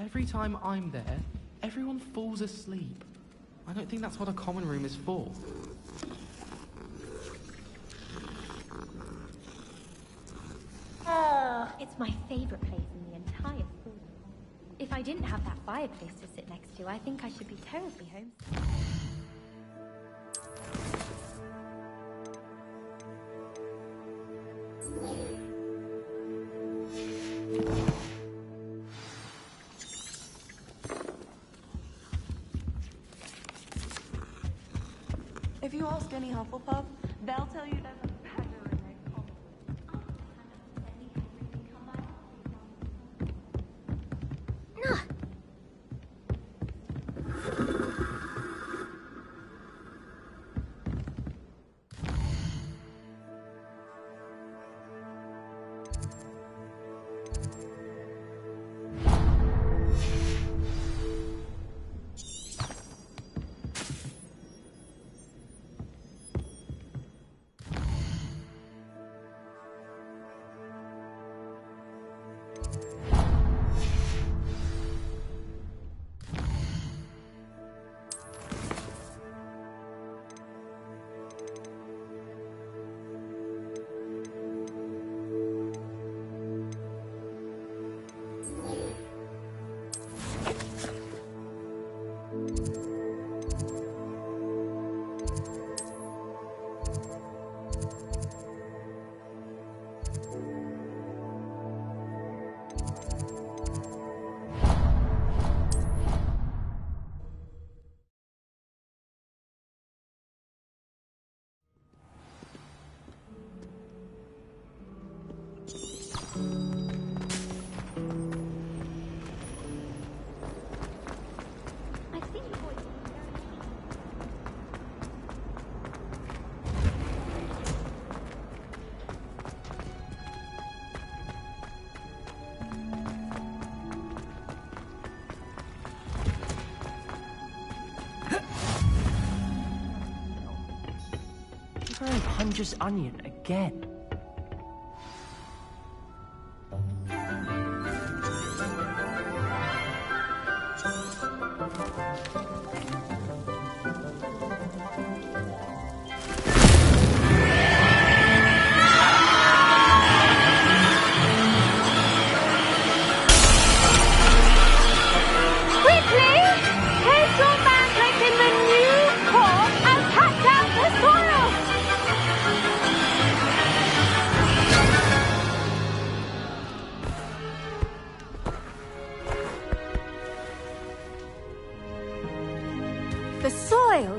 Every time I'm there, everyone falls asleep. I don't think that's what a common room is for. Oh, it's my favorite place I didn't have that fireplace to sit next to, I think I should be terribly homesick. Hunger's onion again.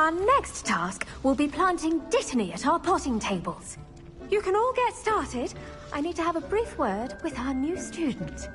Our next task, we'll be planting Dittany at our potting tables. You can all get started. I need to have a brief word with our new student.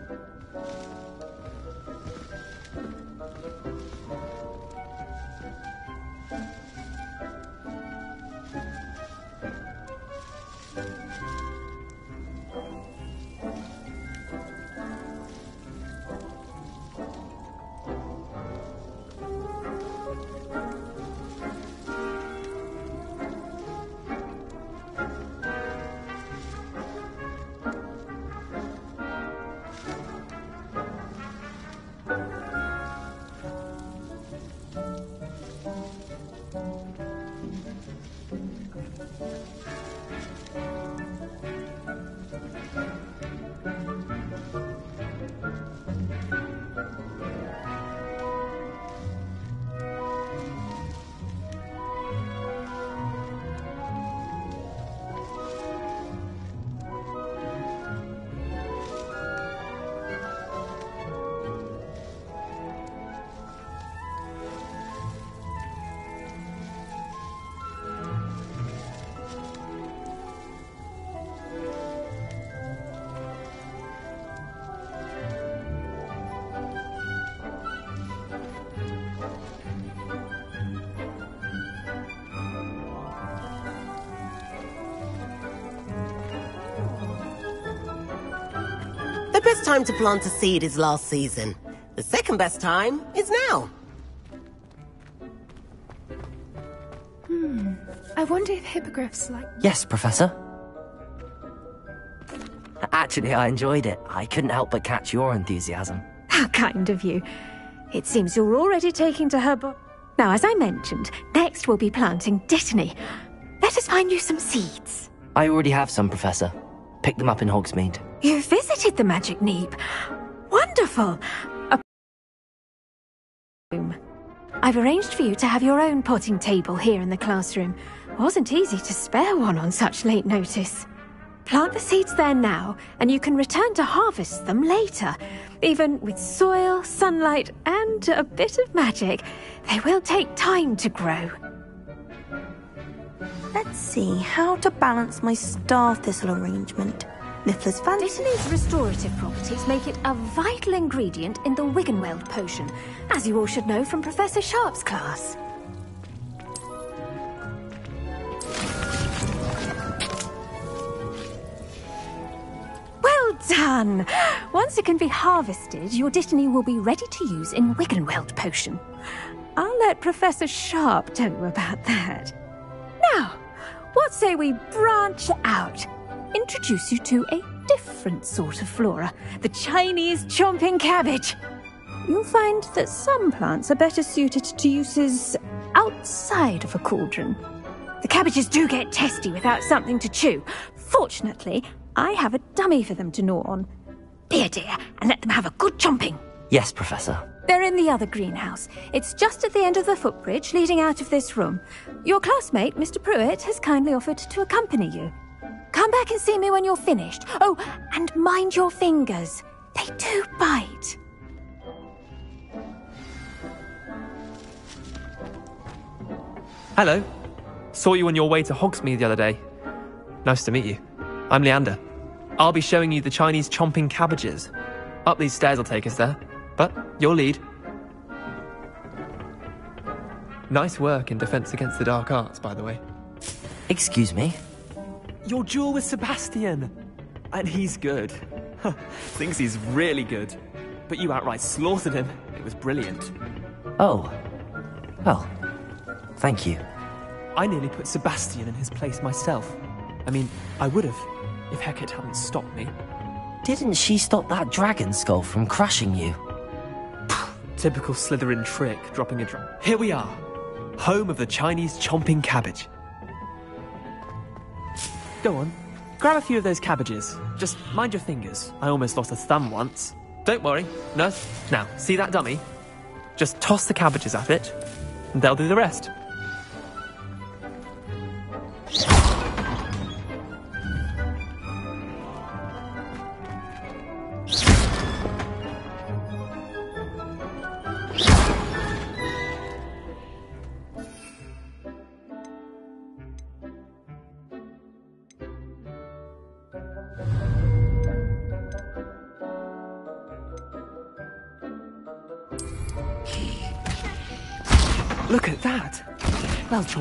Best time to plant a seed is last season. The second best time is now. Hmm. I wonder if hippogriffs like. Yes, Professor. Actually, I enjoyed it. I couldn't help but catch your enthusiasm. How kind of you. It seems you're already taking to her bo- Now, as I mentioned, next we'll be planting Dittany. Let us find you some seeds. I already have some, Professor. Pick them up in Hogsmeade. You visited the Magic Neep. Wonderful. A. I've arranged for you to have your own potting table here in the classroom. Wasn't easy to spare one on such late notice. Plant the seeds there now, and you can return to harvest them later. Even with soil, sunlight, and a bit of magic, they will take time to grow. Let's see how to balance my star thistle arrangement. Fancy. Dittany's restorative properties make it a vital ingredient in the Wiggenweld potion, as you all should know from Professor Sharp's class. Well done! Once it can be harvested, your Dittany will be ready to use in Wiggenweld potion. I'll let Professor Sharp tell you about that. Now, what say we branch out? Introduce you to a different sort of flora, the Chinese chomping cabbage. You'll find that some plants are better suited to uses outside of a cauldron. The cabbages do get testy without something to chew. Fortunately, I have a dummy for them to gnaw on. Be a dear and let them have a good chomping. Yes, Professor. They're in the other greenhouse. It's just at the end of the footbridge leading out of this room. Your classmate, Mr. Prewett, has kindly offered to accompany you. Come back and see me when you're finished. Oh, and mind your fingers. They do bite. Hello. Saw you on your way to Hogsmeade the other day. Nice to meet you. I'm Leander. I'll be showing you the Chinese chomping cabbages. Up these stairs will take us there. But your lead. Nice work in Defense Against the Dark Arts, by the way. Excuse me? Your duel with Sebastian! And he's good. Thinks he's really good. But you outright slaughtered him. It was brilliant. Oh. Well, thank you. I nearly put Sebastian in his place myself. I mean, I would have, if Hecat hadn't stopped me. Didn't she stop that dragon skull from crushing you? Typical Slytherin trick, dropping a drum. Here we are, home of the Chinese chomping cabbage. Go on, grab a few of those cabbages. Just mind your fingers. I almost lost a thumb once. Don't worry, no. Now, see that dummy? Just toss the cabbages at it, and they'll do the rest.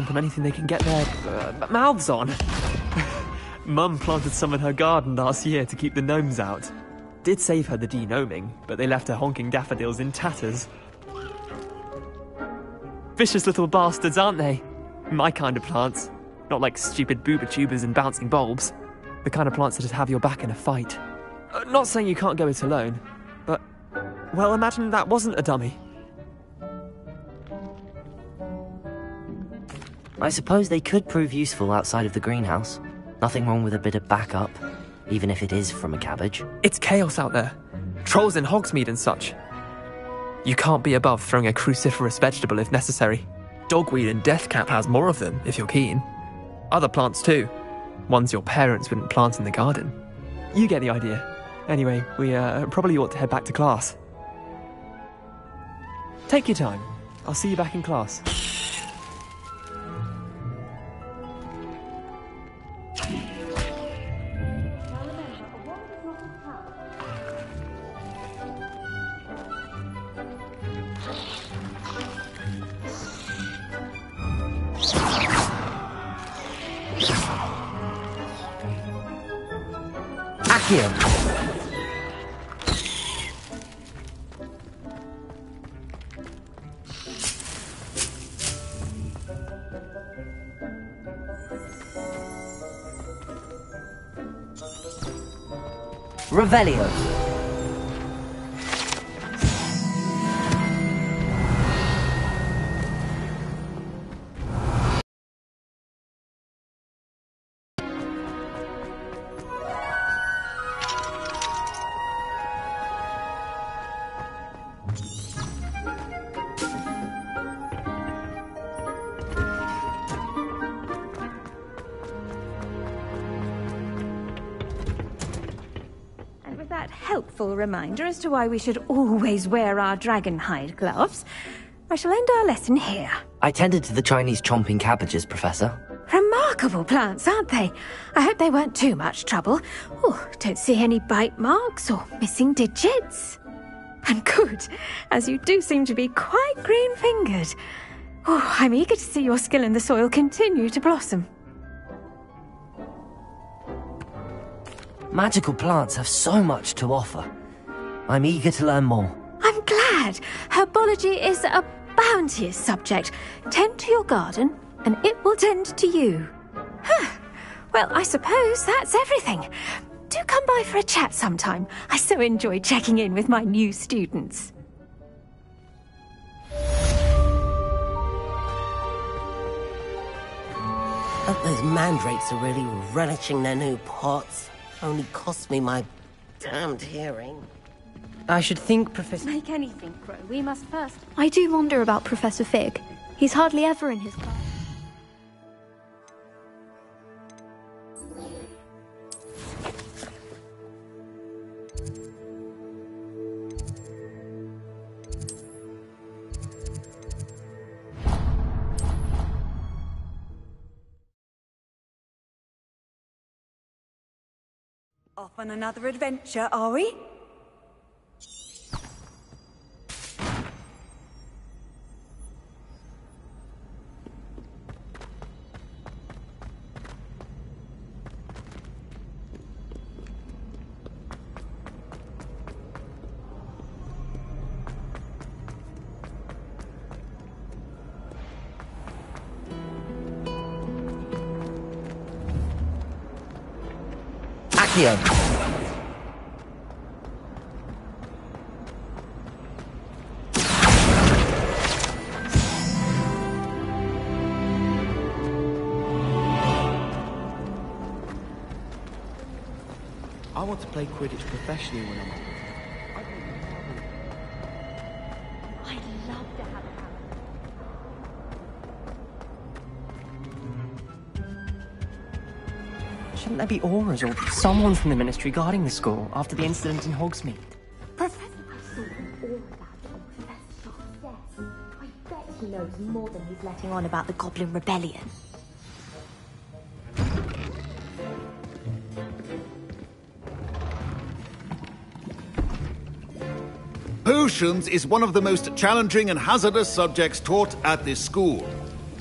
On anything they can get their uh, mouths on. Mum planted some in her garden last year to keep the gnomes out. Did save her the degnoming, but they left her honking daffodils in tatters. Vicious little bastards, aren't they? My kind of plants. Not like stupid bubotubers and bouncing bulbs. The kind of plants that just have your back in a fight. Uh, not saying you can't go it alone, but. Well, imagine that wasn't a dummy. I suppose they could prove useful outside of the greenhouse. Nothing wrong with a bit of backup, even if it is from a cabbage. It's chaos out there. Trolls in Hogsmeade and such. You can't be above throwing a cruciferous vegetable if necessary. Dogweed and Deathcap has more of them, if you're keen. Other plants too. Ones your parents wouldn't plant in the garden. You get the idea. Anyway, we uh, probably ought to head back to class. Take your time. I'll see you back in class. here. Revelio. Reminder as to why we should always wear our dragon hide gloves, I shall end our lesson here. I tended to the Chinese chomping cabbages, Professor. Remarkable plants, aren't they? I hope they weren't too much trouble. Oh, don't see any bite marks or missing digits. And good, as you do seem to be quite green fingered. Oh, I'm eager to see your skill in the soil continue to blossom. Magical plants have so much to offer. I'm eager to learn more. I'm glad. Herbology is a bounteous subject. Tend to your garden, and it will tend to you. Huh. Well, I suppose that's everything. Do come by for a chat sometime. I so enjoy checking in with my new students. Hope those mandrakes are really relishing their new pots. Only cost me my damned hearing. I should think, Professor. Make anything grow. We must first. I do wonder about Professor Fig. He's hardly ever in his class. Off on another adventure, are we? I want to play Quidditch professionally when I'm older. There be Aurors or someone from the Ministry guarding the school after the incident in Hogsmeade? I bet he knows more than he's letting on about the Goblin Rebellion. Potions is one of the most challenging and hazardous subjects taught at this school.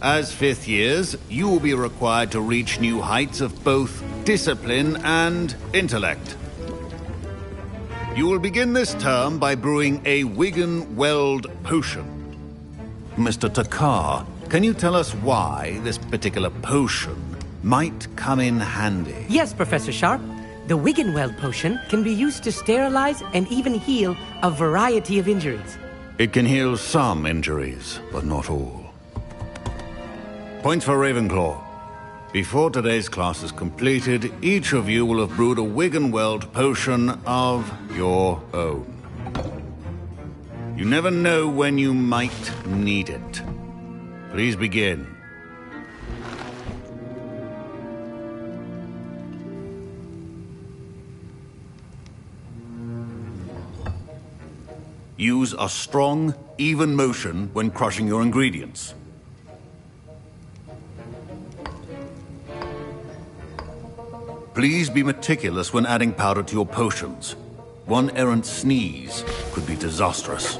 As fifth years, you will be required to reach new heights of both discipline and intellect. You will begin this term by brewing a Wiggenweld potion. Mr. Thakkar, can you tell us why this particular potion might come in handy? Yes, Professor Sharp. The Wigan Wiggenweld potion can be used to sterilize and even heal a variety of injuries. It can heal some injuries, but not all. Points for Ravenclaw. Before today's class is completed, each of you will have brewed a Wiggenweld potion of your own. You never know when you might need it. Please begin. Use a strong, even motion when crushing your ingredients. Please be meticulous when adding powder to your potions. One errant sneeze could be disastrous.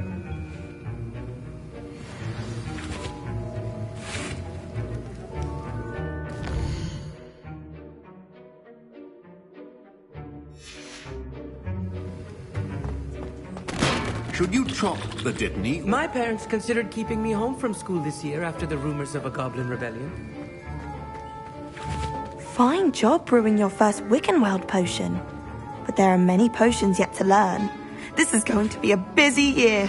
Should you chop the Dittany? My parents considered keeping me home from school this year after the rumors of a goblin rebellion. Fine job brewing your first Wiggenweld potion. But there are many potions yet to learn. This is going to be a busy year.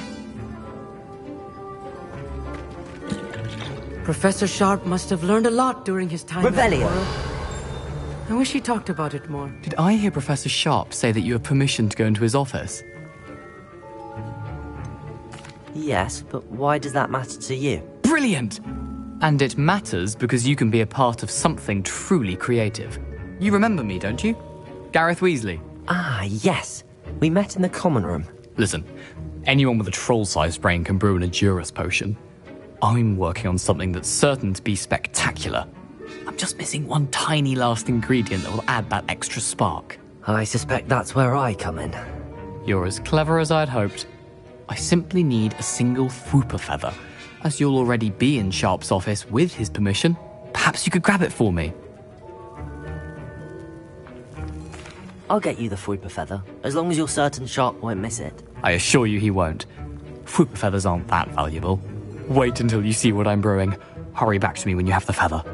Professor Sharp must have learned a lot during his time Revelio. at the world. I wish he talked about it more. Did I hear Professor Sharp say that you have permission to go into his office? Yes, but why does that matter to you? Brilliant! And it matters because you can be a part of something truly creative. You remember me, don't you? Gareth Weasley. Ah, yes. We met in the common room. Listen, anyone with a troll sized brain can brew an Edurus potion. I'm working on something that's certain to be spectacular. I'm just missing one tiny last ingredient that will add that extra spark. I suspect that's where I come in. You're as clever as I'd hoped. I simply need a single Fwooper feather. As you'll already be in Sharp's office with his permission, perhaps you could grab it for me. I'll get you the Fwooper feather, as long as you're certain Sharp won't miss it. I assure you he won't. Fwooper feathers aren't that valuable. Wait until you see what I'm brewing. Hurry back to me when you have the feather.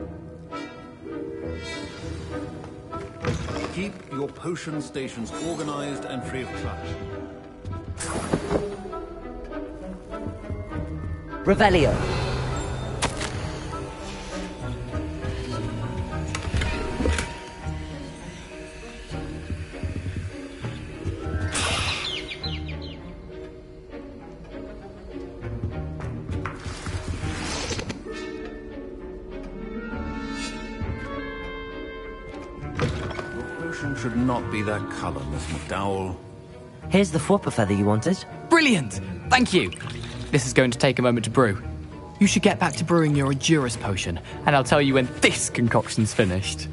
Keep your potion stations organized and free of clutter. Revelio. Your potion should not be that color, Miss McDowell. Here's the Fwooper feather you wanted. Brilliant! Thank you! This is going to take a moment to brew. You should get back to brewing your Edurus potion, and I'll tell you when this concoction's finished.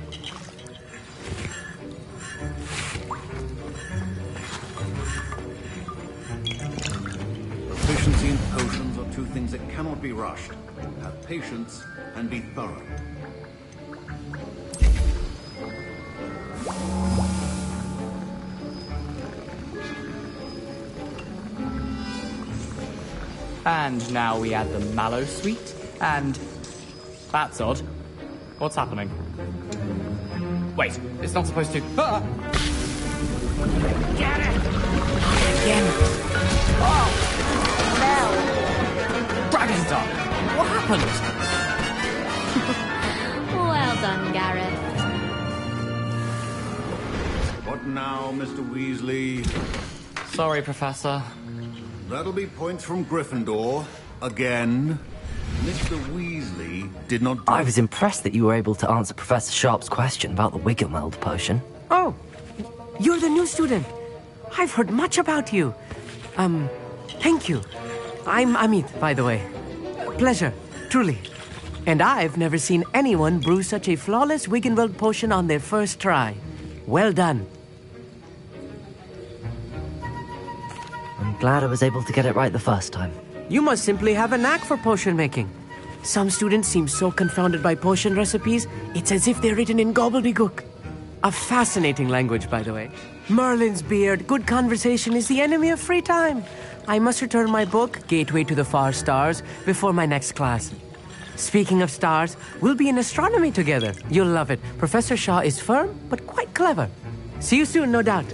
Proficiency in potions are two things that cannot be rushed. Have patience and be thorough. And now we add the mallowsweet, and that's odd. What's happening? Wait, it's not supposed to. Ah! Get it! Again! Oh! No! Dragonstar! What happened? Well done, Gareth. What now, Mr. Weasley? Sorry, Professor. That'll be points from Gryffindor. Again. Mr. Weasley did not... I was impressed that you were able to answer Professor Sharp's question about the Wiggenweld potion. Oh, you're the new student. I've heard much about you. Um, thank you. I'm Amit, by the way. Pleasure, truly. And I've never seen anyone brew such a flawless Wiggenweld potion on their first try. Well done. Glad I was able to get it right the first time. You must simply have a knack for potion making. Some students seem so confounded by potion recipes, it's as if they're written in gobbledygook. A fascinating language, by the way. Merlin's beard, good conversation is the enemy of free time. I must return my book, Gateway to the Far Stars, before my next class. Speaking of stars, we'll be in astronomy together. You'll love it. Professor Shah is firm, but quite clever. See you soon, no doubt.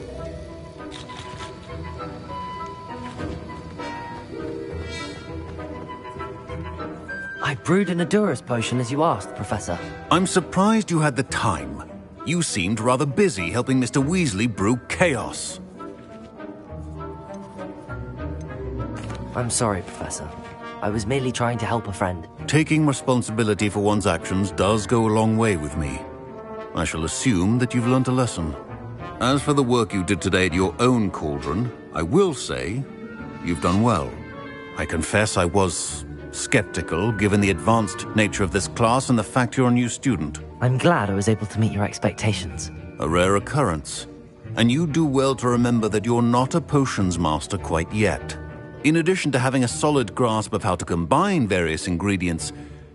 I brewed an Edurus potion as you asked, Professor. I'm surprised you had the time. You seemed rather busy helping Mr. Weasley brew chaos. I'm sorry, Professor. I was merely trying to help a friend. Taking responsibility for one's actions does go a long way with me. I shall assume that you've learnt a lesson. As for the work you did today at your own cauldron, I will say you've done well. I confess I was skeptical given the advanced nature of this class and the fact you're a new student. I'm glad I was able to meet your expectations. A rare occurrence. And you do well to remember that you're not a potions master quite yet. In addition to having a solid grasp of how to combine various ingredients,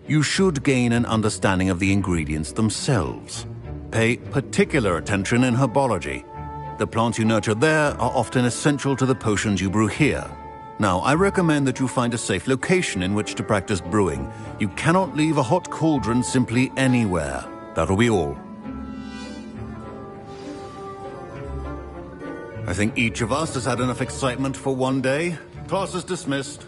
you should gain an understanding of the ingredients themselves. Pay particular attention in herbology. The plants you nurture there are often essential to the potions you brew here. Now, I recommend that you find a safe location in which to practice brewing. You cannot leave a hot cauldron simply anywhere. That'll be all. I think each of us has had enough excitement for one day. Class is dismissed.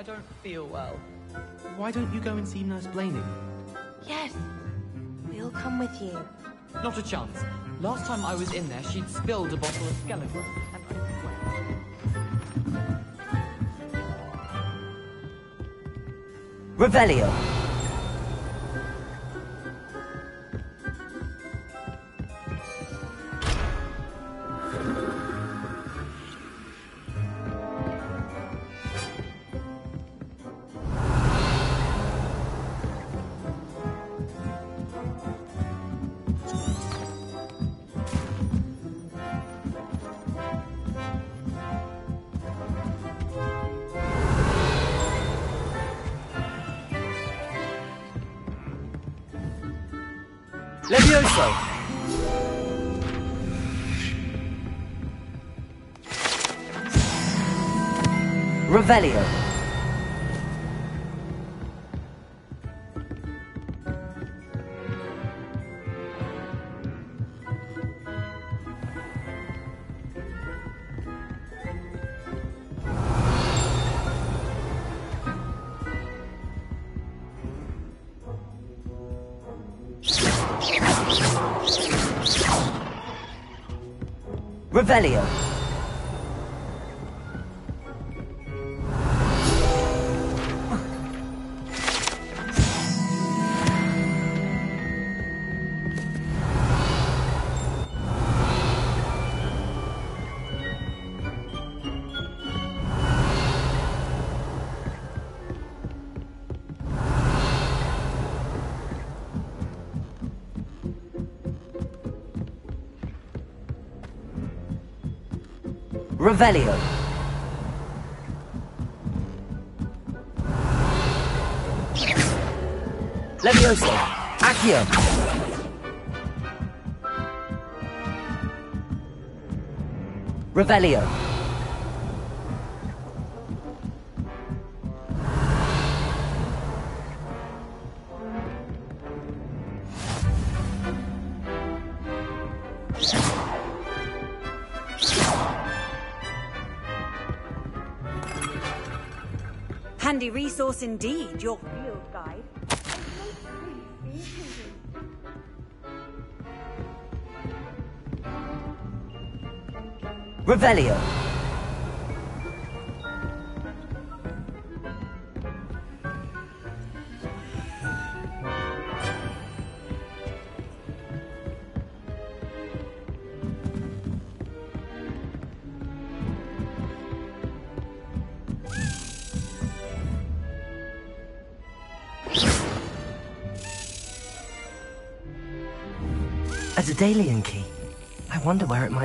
I don't feel well. Why don't you go and see Nurse Blainey? Yes. We'll come with you. Not a chance. Last time I was in there, she'd spilled a bottle of skeleton. And Revelio. Revelio. Revelio. Levioso. Accio. Revelio. indeed your field guide. Revelio.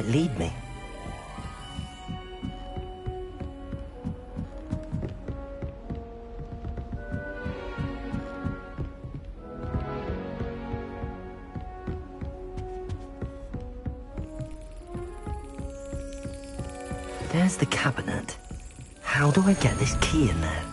Might lead me. There's the cabinet. How do I get this key in there?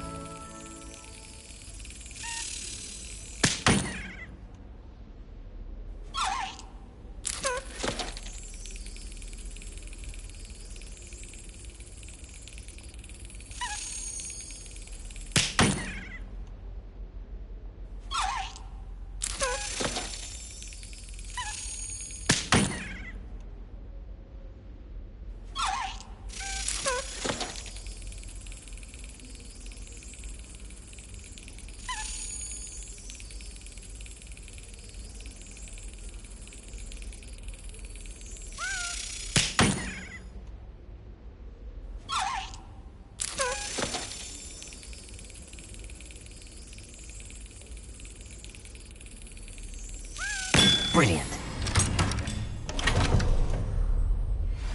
Brilliant.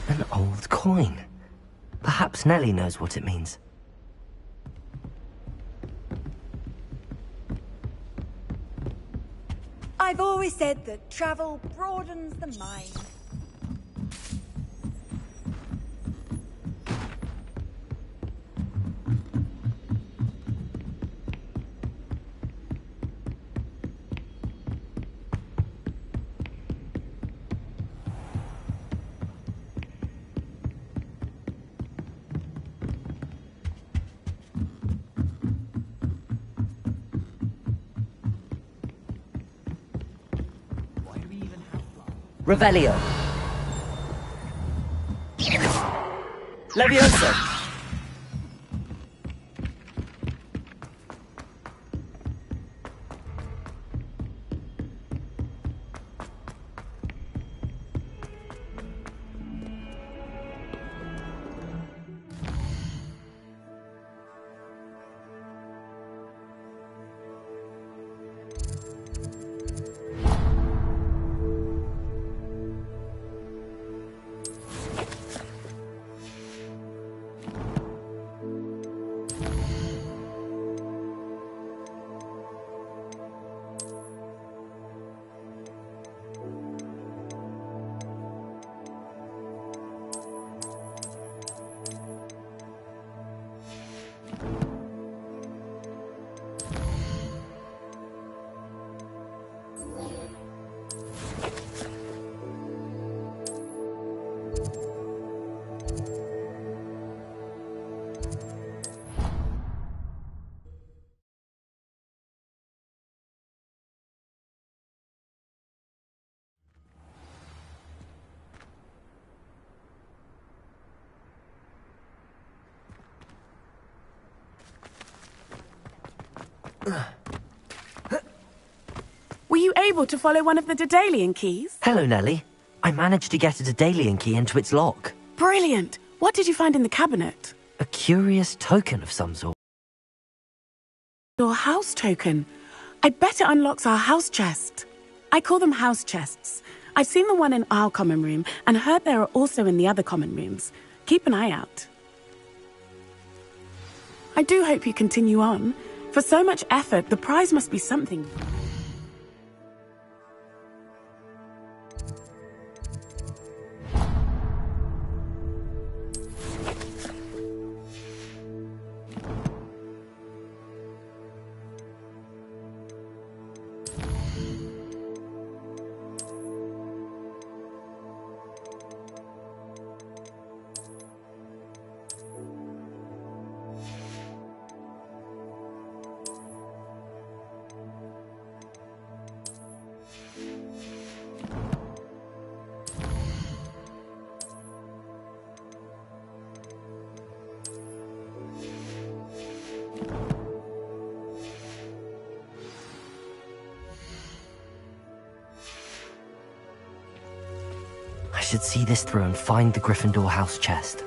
An old coin. Nellie knows what it means. I've always said that travel broadens the mind. Revelio. Levioso. Were you able to follow one of the Daedalian keys? Hello, Nellie. I managed to get a Daedalian key into its lock. Brilliant! What did you find in the cabinet? A curious token of some sort. Your house token. I bet it unlocks our house chest. I call them house chests. I've seen the one in our common room and heard there are also in the other common rooms. Keep an eye out. I do hope you continue on. For so much effort, the prize must be something. This through and find the Gryffindor house chest.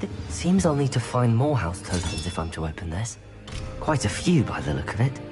It seems I'll need to find more house tokens if I'm to open this. Quite a few by the look of it.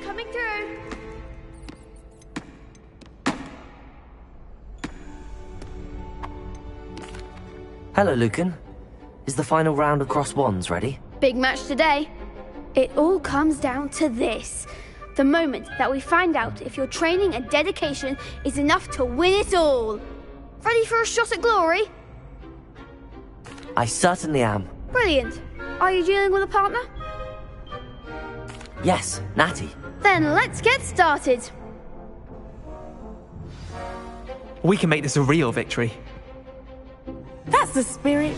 Coming through. Hello, Lucan. Is the final round of cross wands ready? Big match today. It all comes down to this. The moment that we find out if your training and dedication is enough to win it all. Ready for a shot at glory? I certainly am. Brilliant. Are you dealing with a partner? Yes, Natty. Then let's get started. We can make this a real victory. That's the spirit.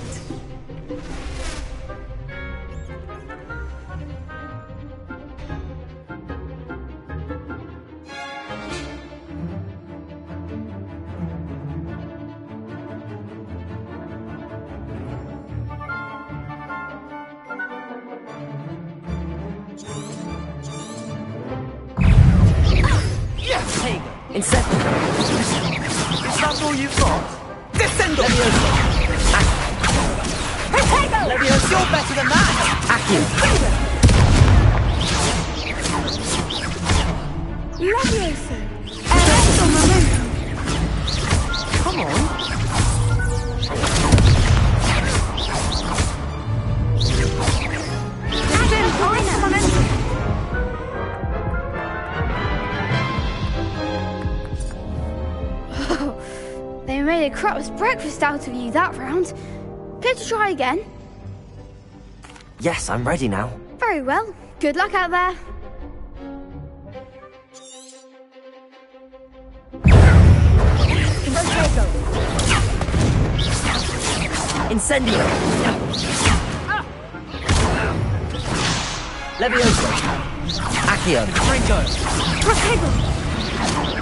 Breakfast out of you that round. Care to try again? Yes, I'm ready now. Very well. Good luck out there. Protego! Incendio. Levioso. Accio. Ringo! Protego!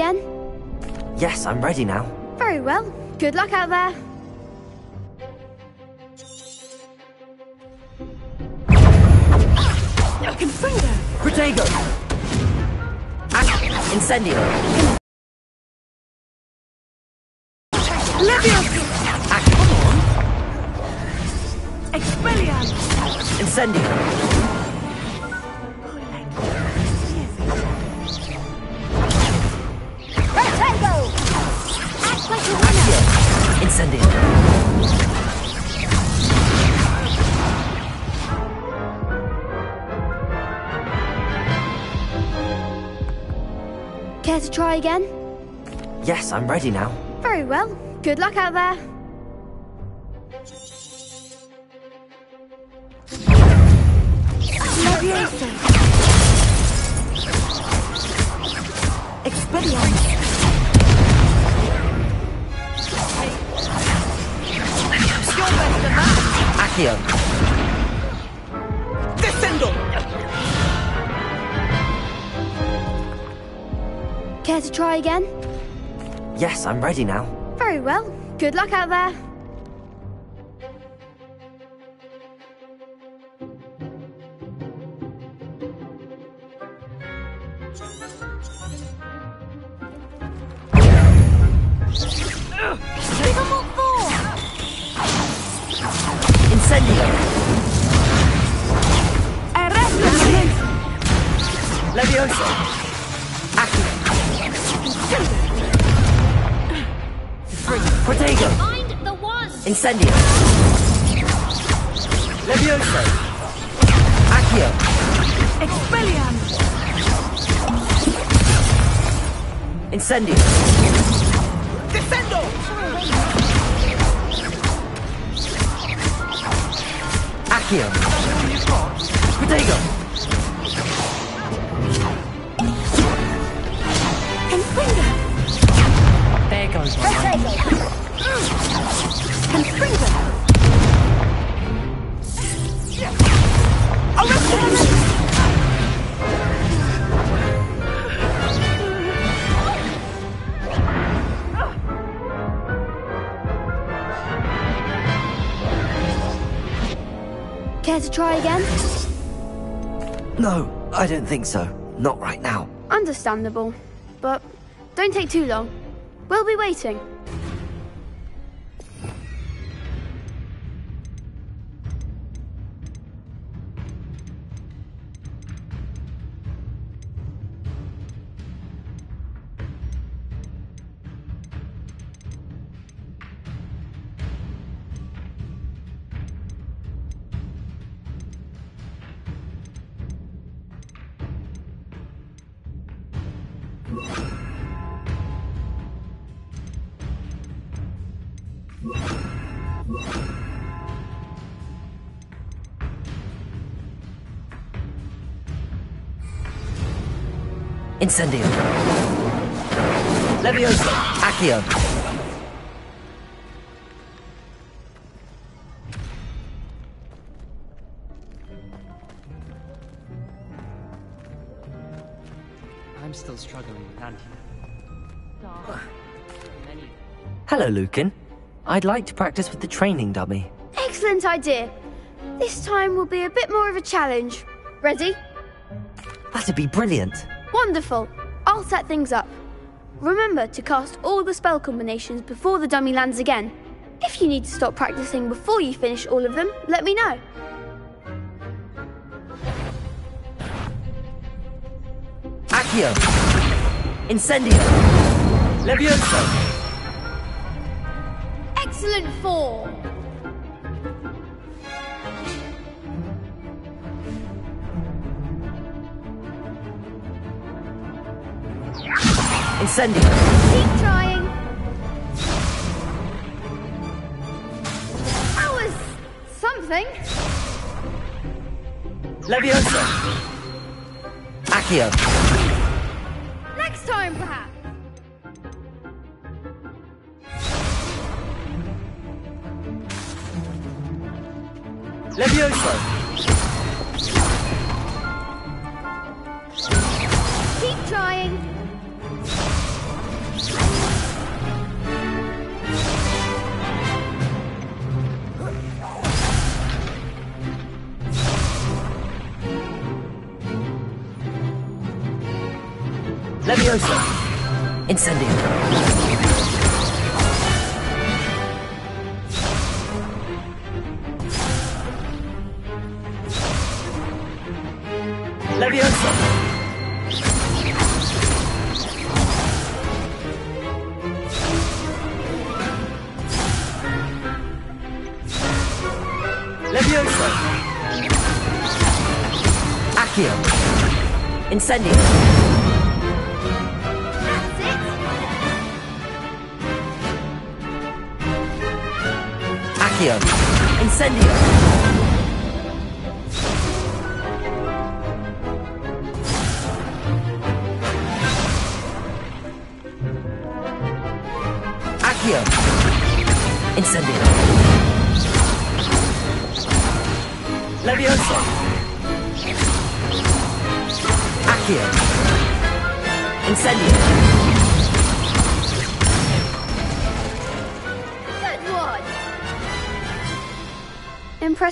again? Yes, I'm ready now. Very well. Good luck out there. Confringo! Protego. Incendio. Levioso! Accio. Expelliarmus! Incendio. Try again? Yes, I'm ready now. Very well. Good luck out there. Levioso! Expelliarmus! You're better than that! Accio. Care to try again? Yes, I'm ready now. Very well. Good luck out there. Incendio. Don't think so. Not right now. Understandable. But don't take too long. We'll be waiting. Incendio. Levioso. Accio. I'm still struggling with Anti. Hello, Lucan. I'd like to practice with the training dummy. Excellent idea. This time will be a bit more of a challenge. Ready? That'd be brilliant. Wonderful. I'll set things up. Remember to cast all the spell combinations before the dummy lands again. If you need to stop practicing before you finish all of them, let me know. Accio. Incendio. Levioso. Excellent four. Incendio. Keep trying. That was something. Levioso. Accio. Next time, perhaps. Levioso. Keep trying. Levioso. Incendio. Levioso. Levioso. Accio. Incendio.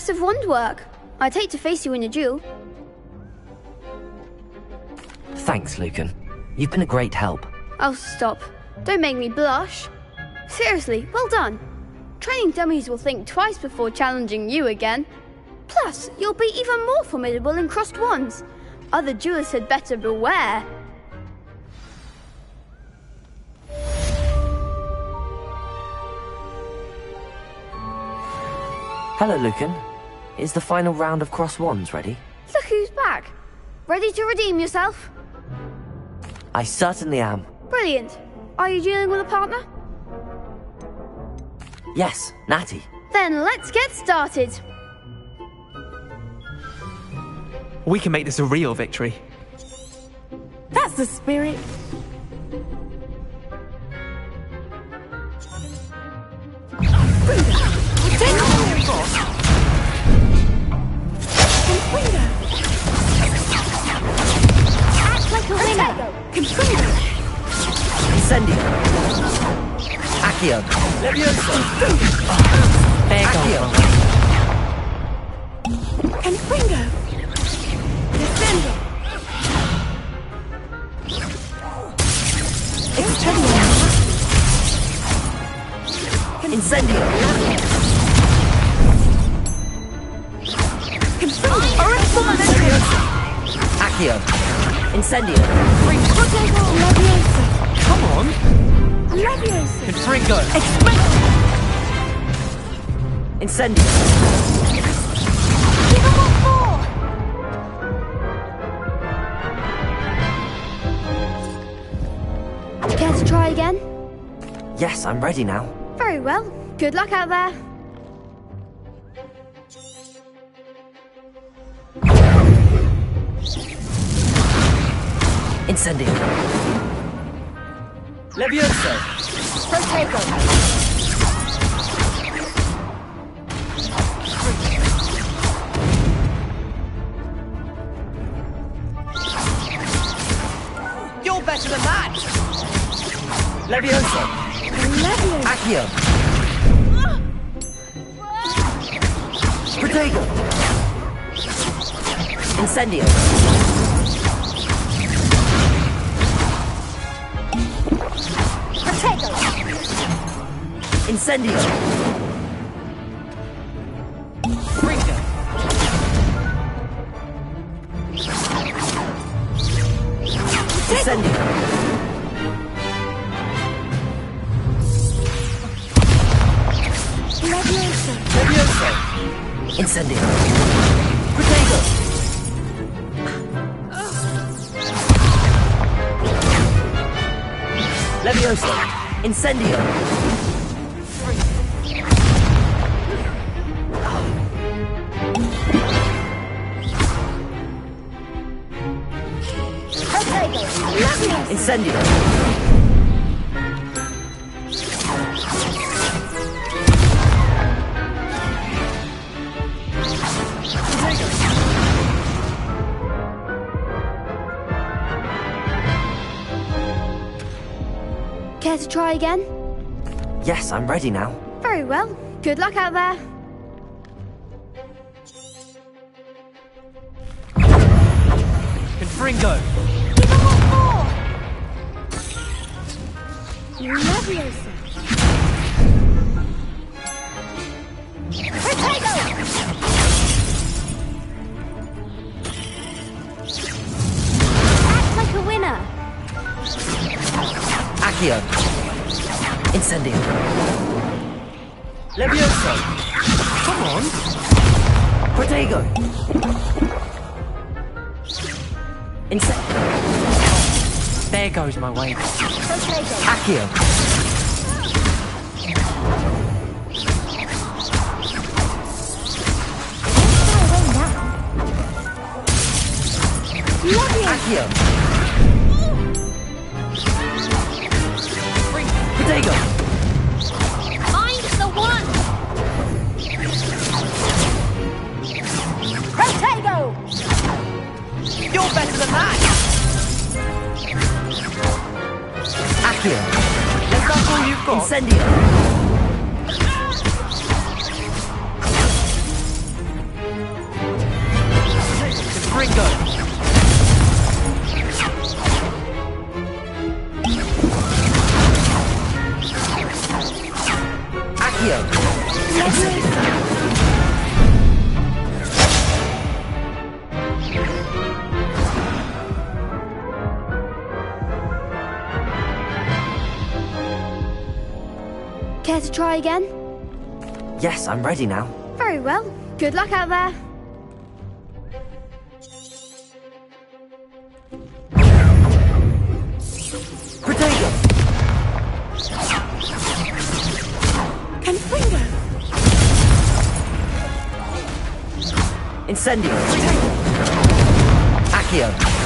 Impressive wand work. I'd hate to face you in a duel. Thanks, Lucan. You've been a great help. Oh, stop. Don't make me blush. Seriously, well done. Training dummies will think twice before challenging you again. Plus, you'll be even more formidable in crossed wands. Other duelists had better beware. Hello, Lucan. Is the final round of cross wands ready? Look who's back. Ready to redeem yourself? I certainly am. Brilliant. Are you dealing with a partner? Yes, Natty. Then let's get started. We can make this a real victory. That's the spirit. Confringo. Defendo. Exterminate. Incendio. Confringo. Levioso. Accio. Incendio. Levioso. Come on! Levioso. Confringo! Incendio. I'm ready now. Very well. Good luck out there. Incendio. Levioso. Protego. You're better than that. Levioso. Accio. Protego. Incendio. Incendio. Incendio. Protego. I'm ready now. Very well. Good luck out there. You're better than that. Accio. Is that all you've got? Incendio. Ringo. Accio. Care try again? Yes, I'm ready now. Very well. Good luck out there. Protego. Confringo. Incendio. Accio.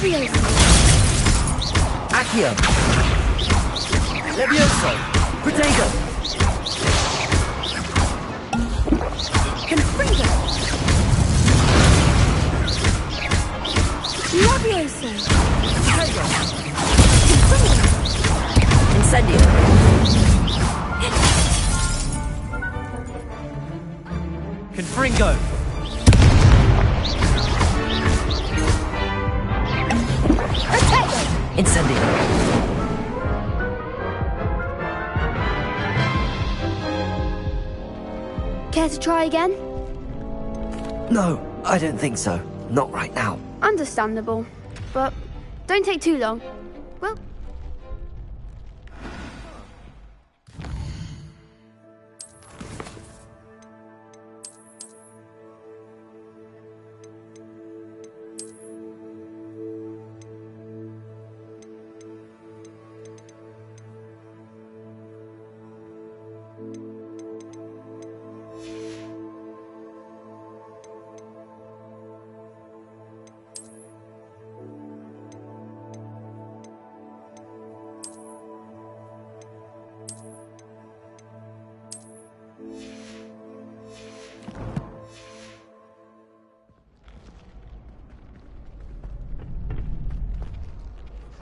Levioso. Accio. Levioso. Protego. Confringo. Levioso. Incendio. Confringo. Try again? No, I don't think so. Not right now. Understandable. But don't take too long.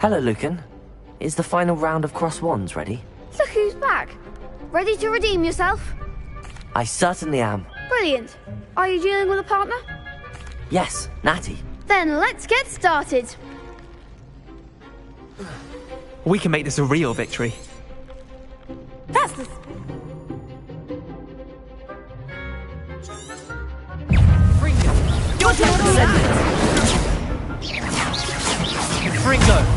Hello, Lucan. Is the final round of cross wands ready? Look who's back. Ready to redeem yourself? I certainly am. Brilliant. Are you dealing with a partner? Yes, Natty. Then let's get started. We can make this a real victory. That's the. Your turn. Fringo.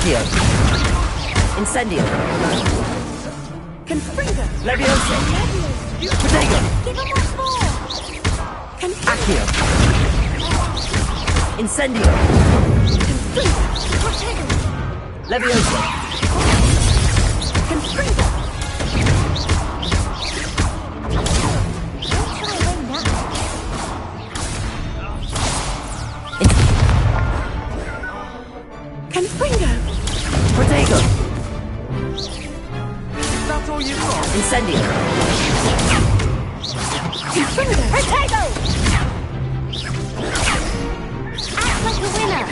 Accio. Incendio. Confringo. Levioso. Protego. Give him once more. Accio. Incendio. Levioso. Confringo. Incendio. Protego! Act like a winner!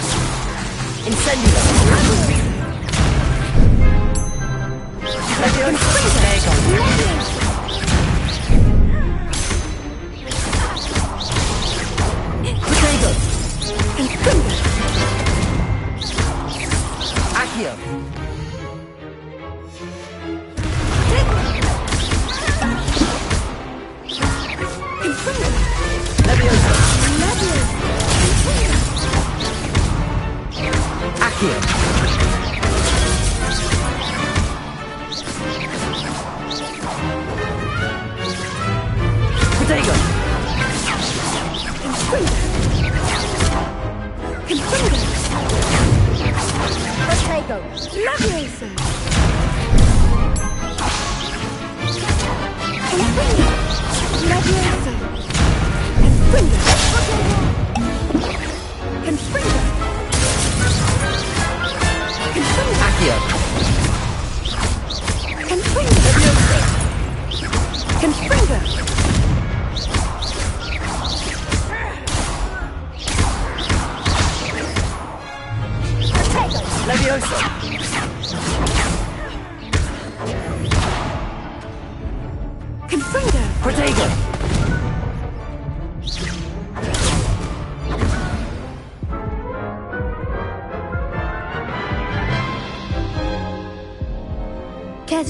Incendio.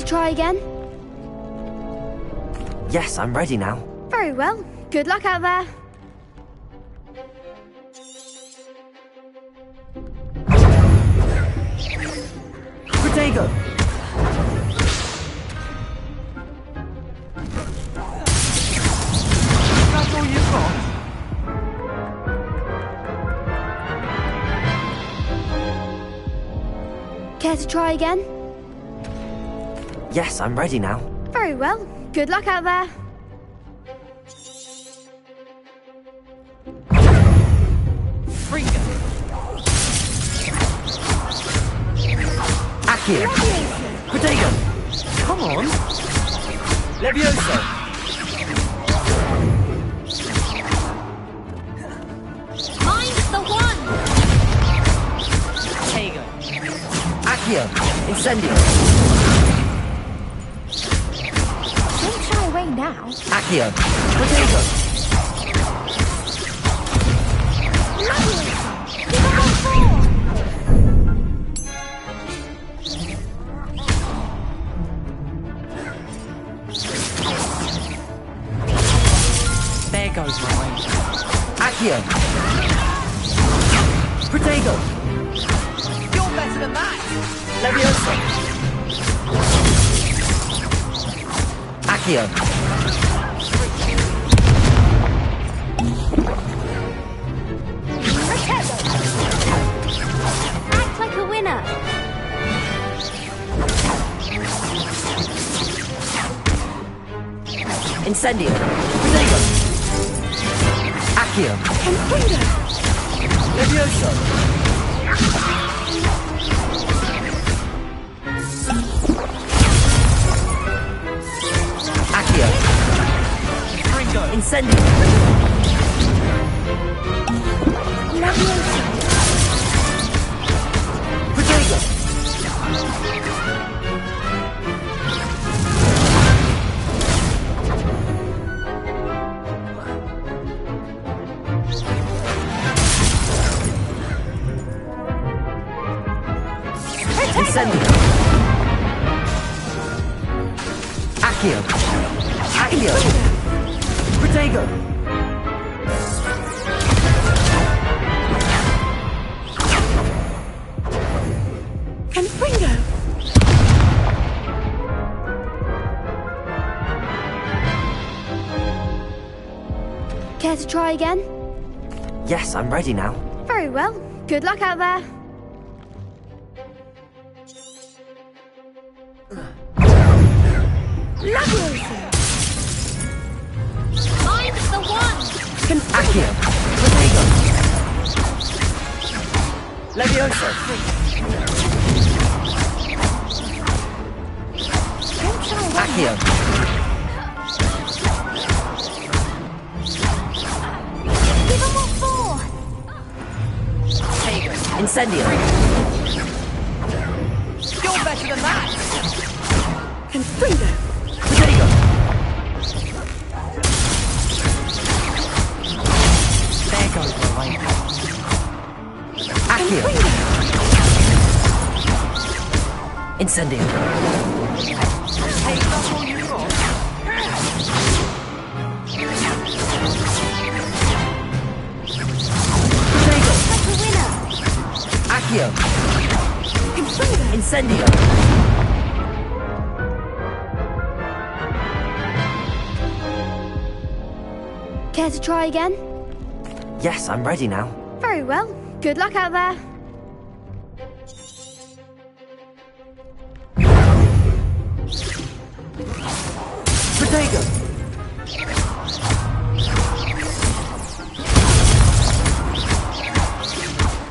Try again? Yes, I'm ready now. Very well. Good luck out there. I'm ready now. Very well. Good luck out there. Incendio. Confringo! Care to try again? Yes, I'm ready now. Very well. Good luck out there. Again? Yes, I'm ready now. Very well. Good luck out there. Protego.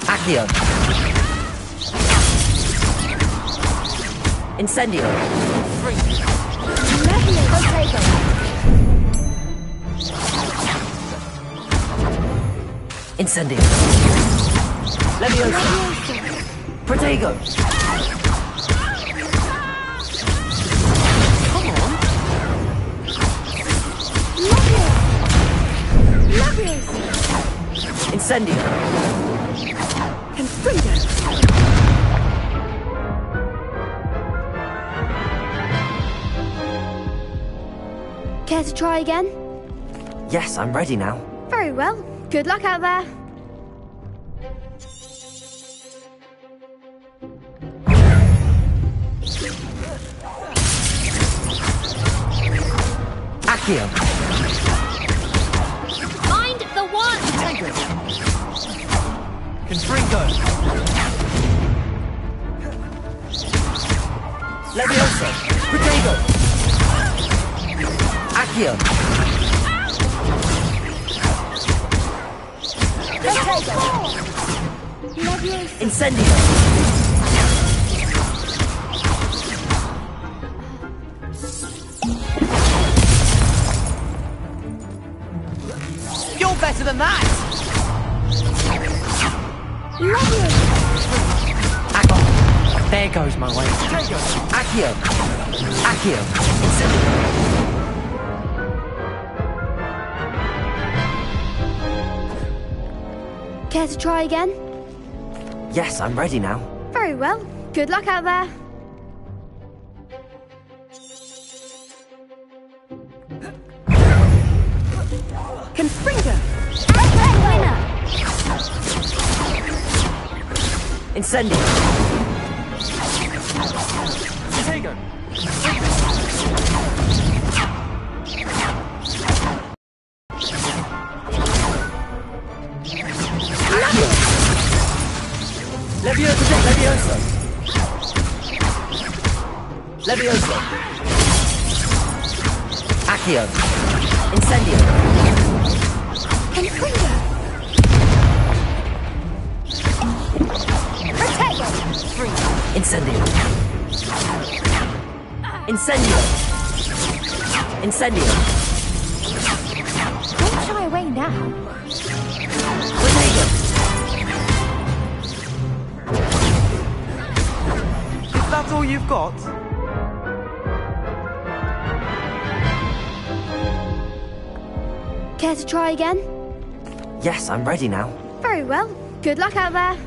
Accio. Incendio. Incendio. Levioso. Protego. Come on! Incendio. Confringo! Care to try again? Yes, I'm ready now. Very well. Good luck out there. I'm ready now. Very well. Good luck out there. Accio. Incendio. Confringo! Incendio. Incendio. Incendio. Don't shy my way now. Is that all you've got? Care to try again? Yes, I'm ready now. Very well. Good luck out there.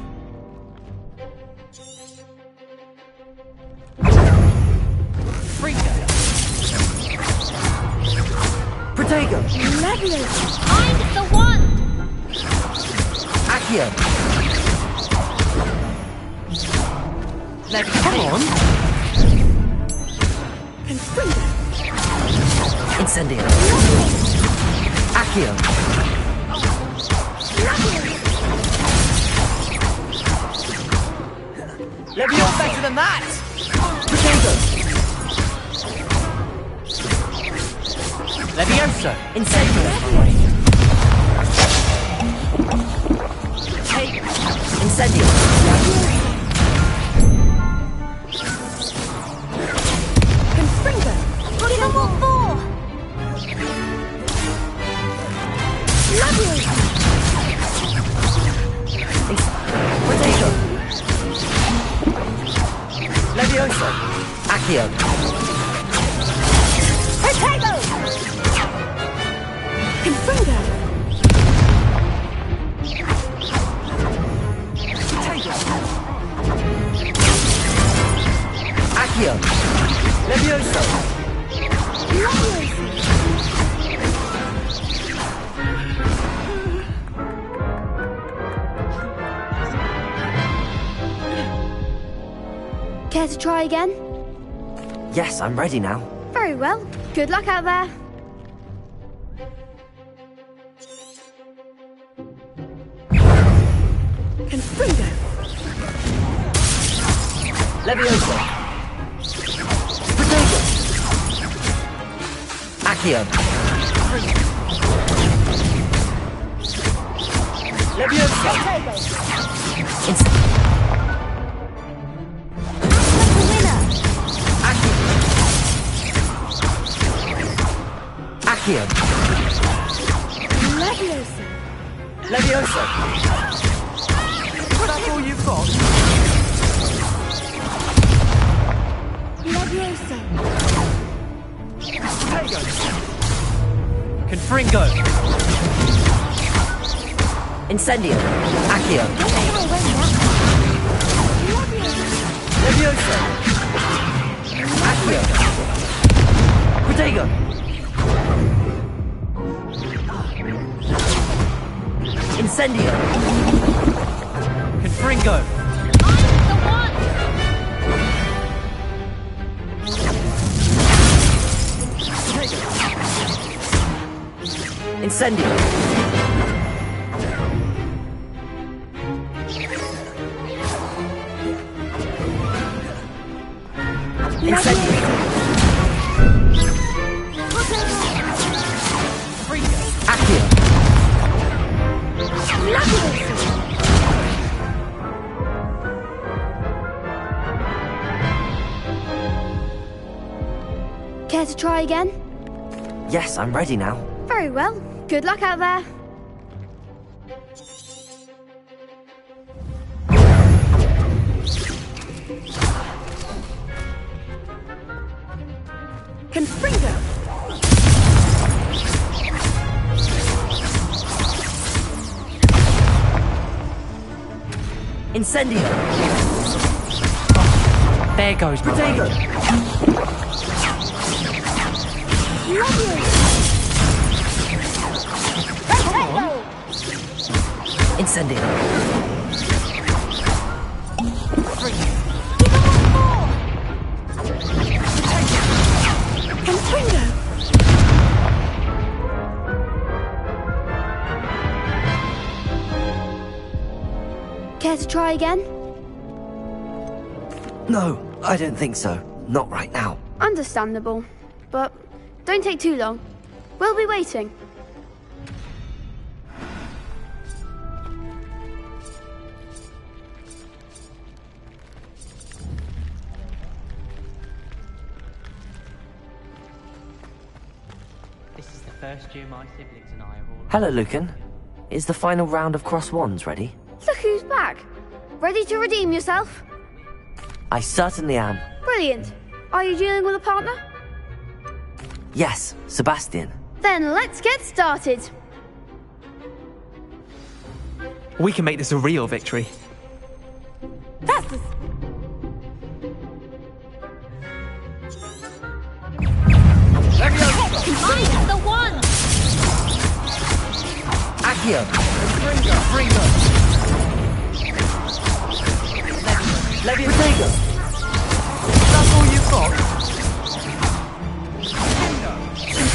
I'm ready now. Very well. Good luck out there. Try again? Yes, I'm ready now. Very well. Good luck out there. Confringo! Incendio. There goes my Protego. rage. Incendio. Confringo! Care to try again? No, I don't think so. Not right now. Understandable. But don't take too long. We'll be waiting. This is the first year my siblings and I are all. Hello, Lucan. Is the final round of cross wands ready? Look who's back. Ready to redeem yourself? I certainly am. Brilliant. Are you dealing with a partner? Yes, Sebastian. Then let's get started. We can make this a real victory. Festus! I'm the one! Accio! Fringo! Fringo! Leviosago! That's all you've got?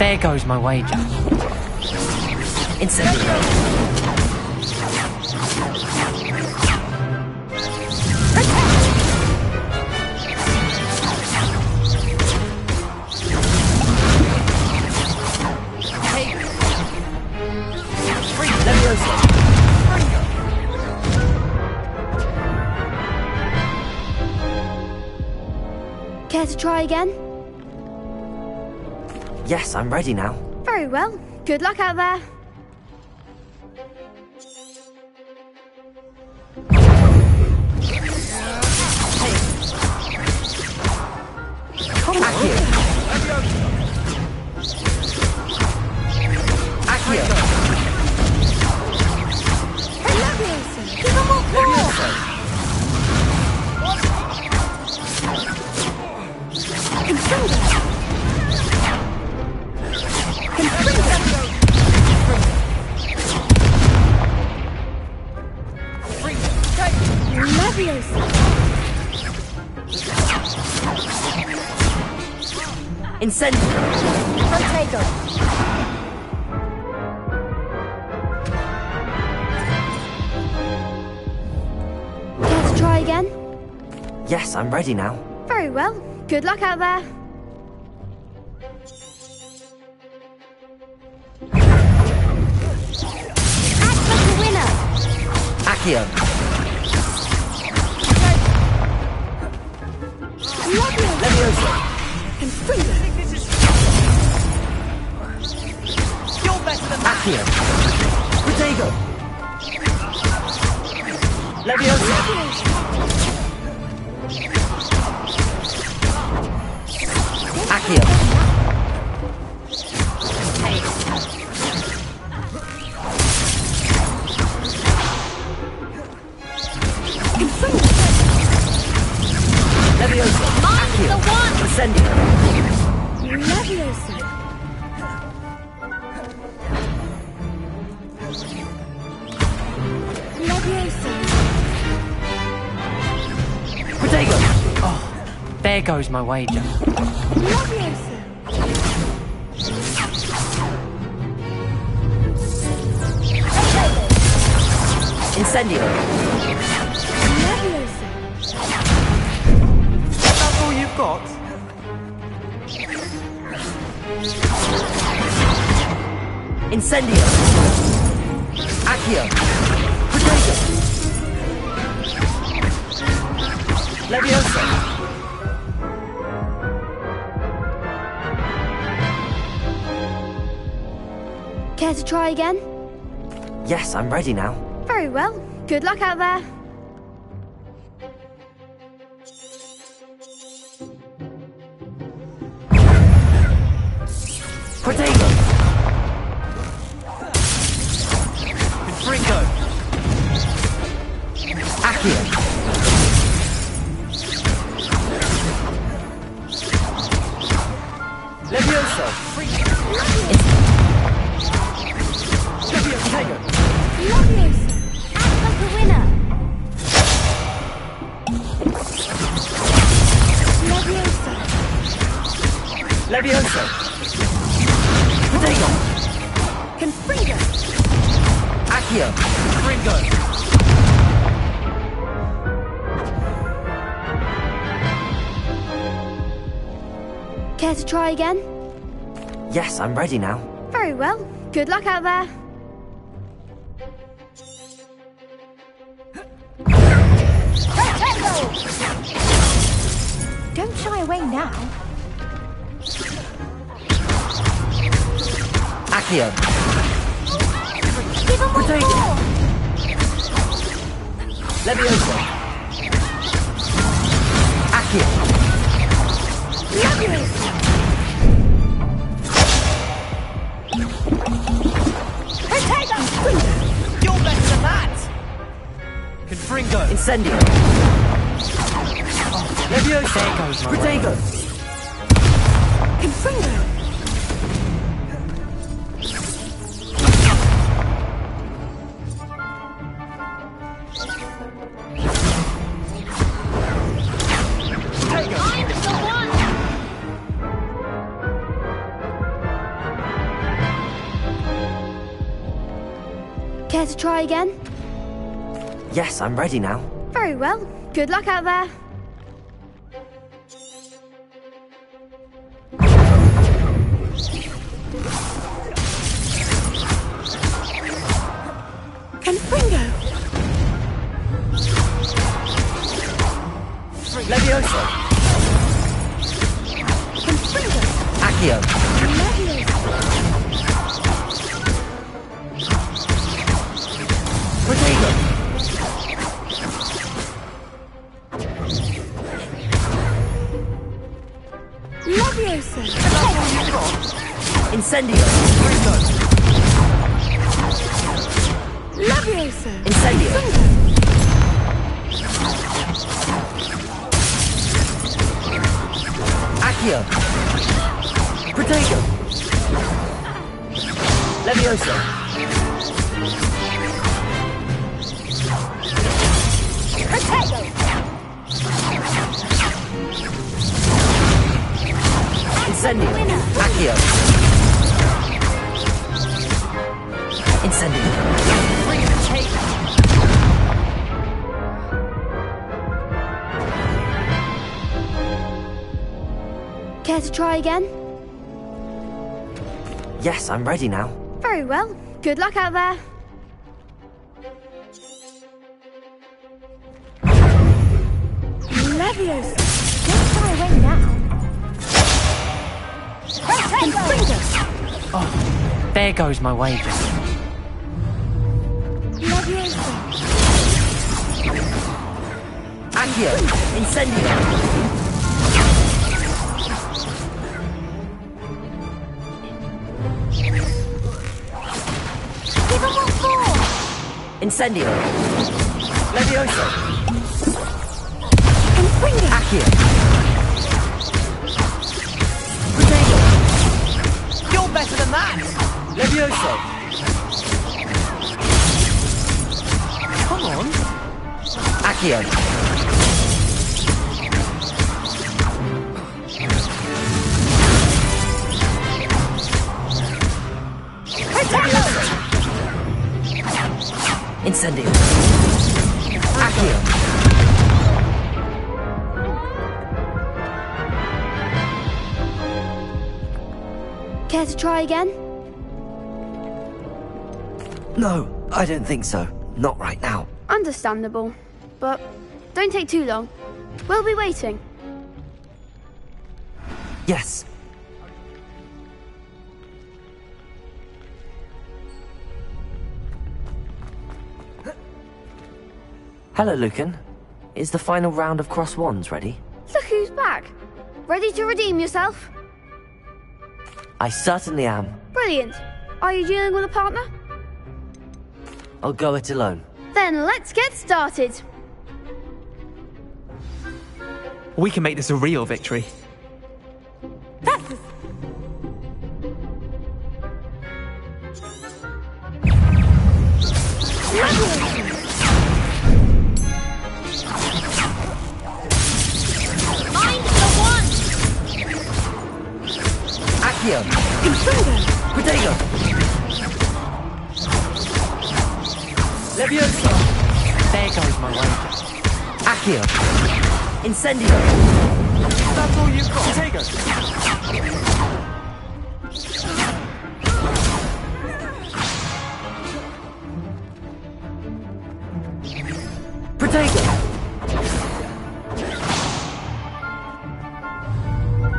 There goes my wager. Incendio! Care to try again? Yes, I'm ready now. Very well. Good luck out there. Now. Very well. Good luck out there. Act like a winner. Accio! Levioso! You're better than that! Accio! Protego! Levioso! Protego! There goes my wager. Incendio! That's all you've got? Incendio! Accio! Protego! Levioso! Care to try again? Yes, I'm ready now. Very well. Good luck out there. Try again? Yes, I'm ready now. Very well. Good luck out there. Try again? Yes, I'm ready now. Very well. Good luck out there. Accio! Protego! Levioso! Incendio! Accio! Incendio! Care to try again? Yes, I'm ready now. Very well. Good luck out there. Levioso! Don't shy away now. Confringo! Oh, there goes my wages. Levioso! Accio! Incendio! Incendio! Levioso! Confringo! Accio! Protego! You're better than that! Levioso! Come on. Accio! Incendio! Accio! Care to try again? No, I don't think so. Not right now. Understandable. But don't take too long. We'll be waiting. Yes. Hello, Lucan. Is the final round of cross wands ready? Look who's back. Ready to redeem yourself? I certainly am. Brilliant. Are you dealing with a partner? I'll go it alone. Then let's get started. We can make this a real victory. Find the Accio. Protego. Levioso. There goes my wager. Accio. Incendio. That's all you've got. Protego. Protego.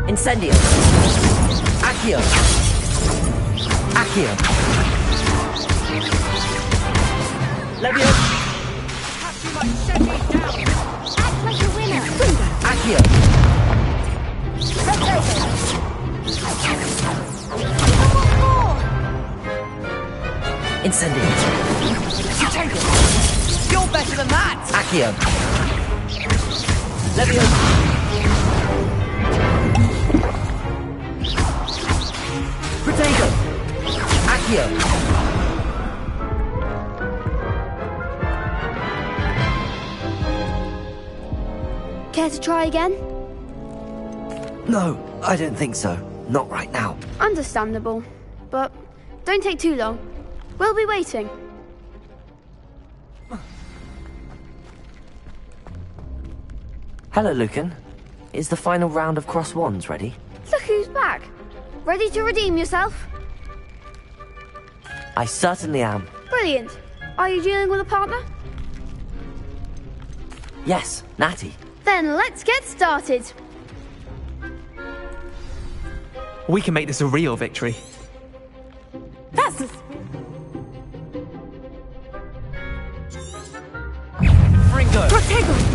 Incendio. Accio. Accio. Levioso. Act like a winner. Accio. Incendio. You're better than that! Accio. Levioso. Protego. Accio. Care to try again? No, I don't think so. Not right now. Understandable. But don't take too long. We'll be waiting. Hello, Lucan. Is the final round of cross wands ready? Look who's back. Ready to redeem yourself? I certainly am. Brilliant. Are you dealing with a partner? Yes, Natty. Then let's get started. We can make this a real victory. That's the Ringo. Protego.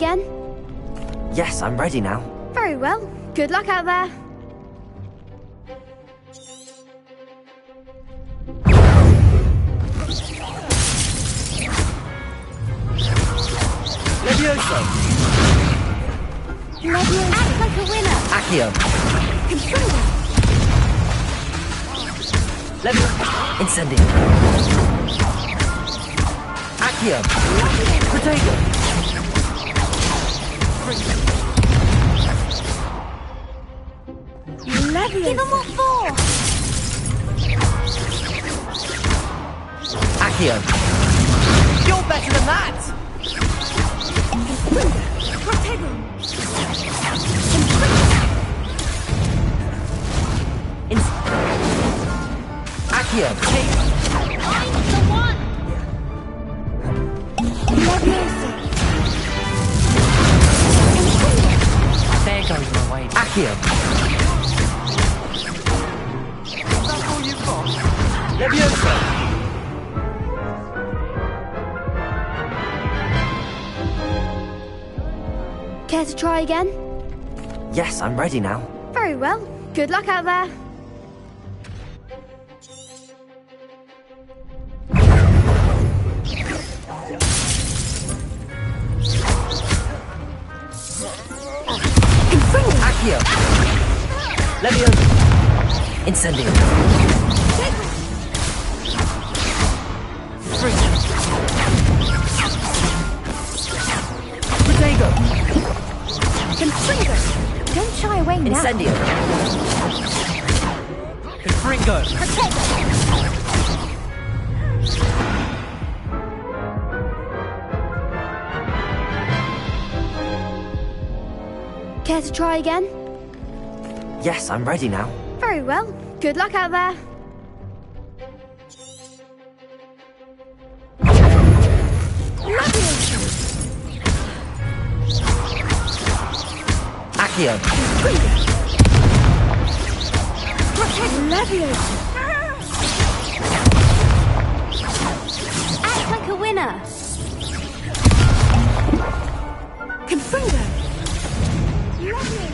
Again? Yes, I'm ready now. Very well. Good luck out there. Levioso. Act like a winner. Accio. Levio. Incendio. Accio. Accio. You're better than that! Accio. I'm the one. There goes my wager. Accio. That's to try again? Yes, I'm ready now. Very well. Good luck out there. Accio. Incendio. Try again? Yes, I'm ready now. Very well. Good luck out there. Accio. Act like a winner. Confringo. Levioso!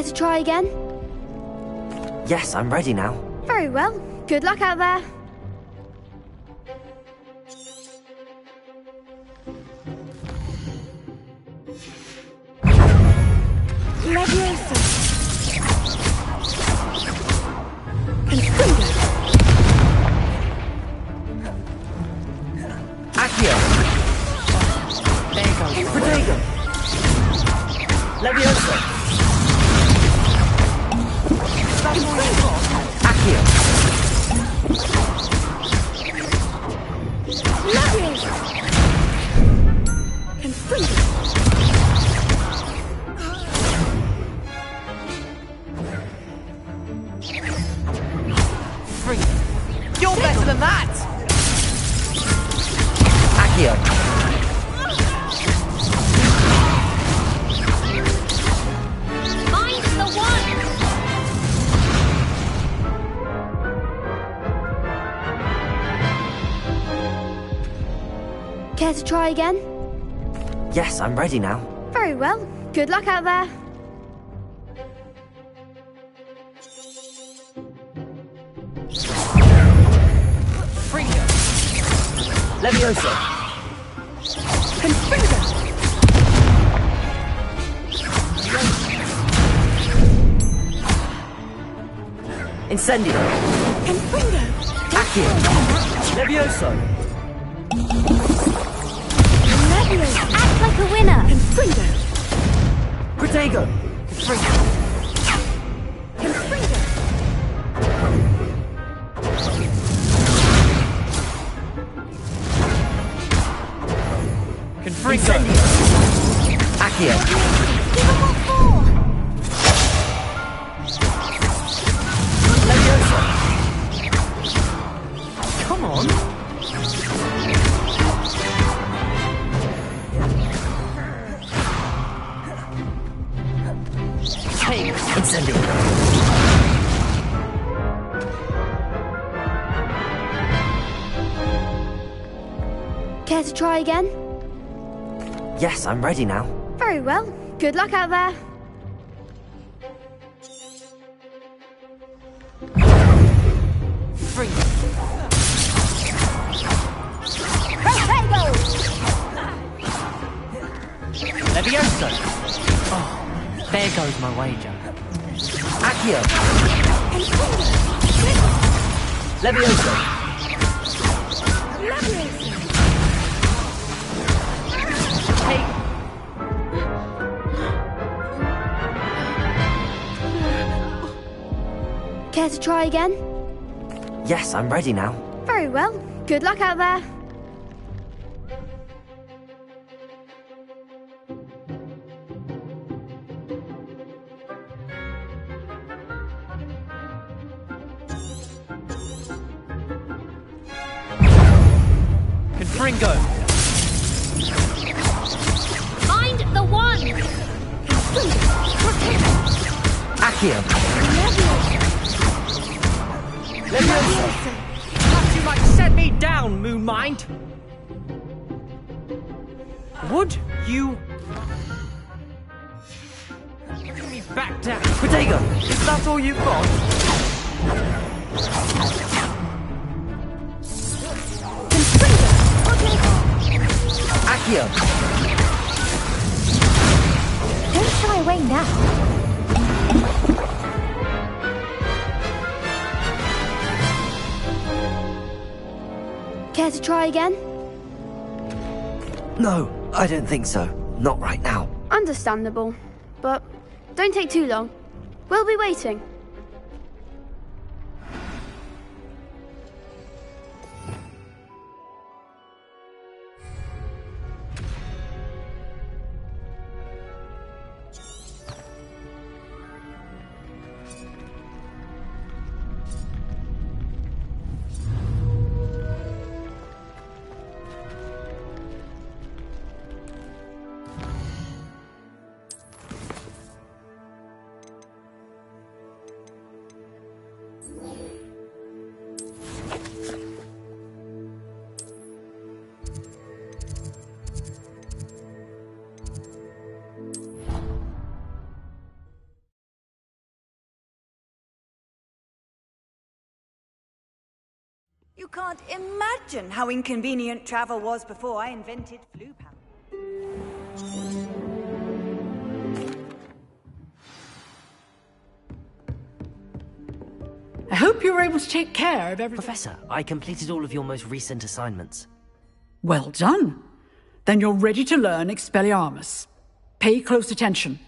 Care to try again? Yes, I'm ready now. Very well. Good luck out there. Try again? Yes, I'm ready now. Very well. Good luck out there. Fringo. Levioso. Confringo. Incendio. Confringo. Accio. Levioso. Leviosa. Act like a winner! Confringo. Protego. Fringo. I'm ready now. Very well. Good luck out there. I'm ready now. Very well. Good luck out there. Shy away now. Care to try again? No, I don't think so. Not right now. Understandable. But don't take too long. We'll be waiting. Can't imagine how inconvenient travel was before I invented Floo I hope you were able to take care of everything. Professor, I completed all of your most recent assignments. Well done. Then you're ready to learn Expelliarmus. Pay close attention.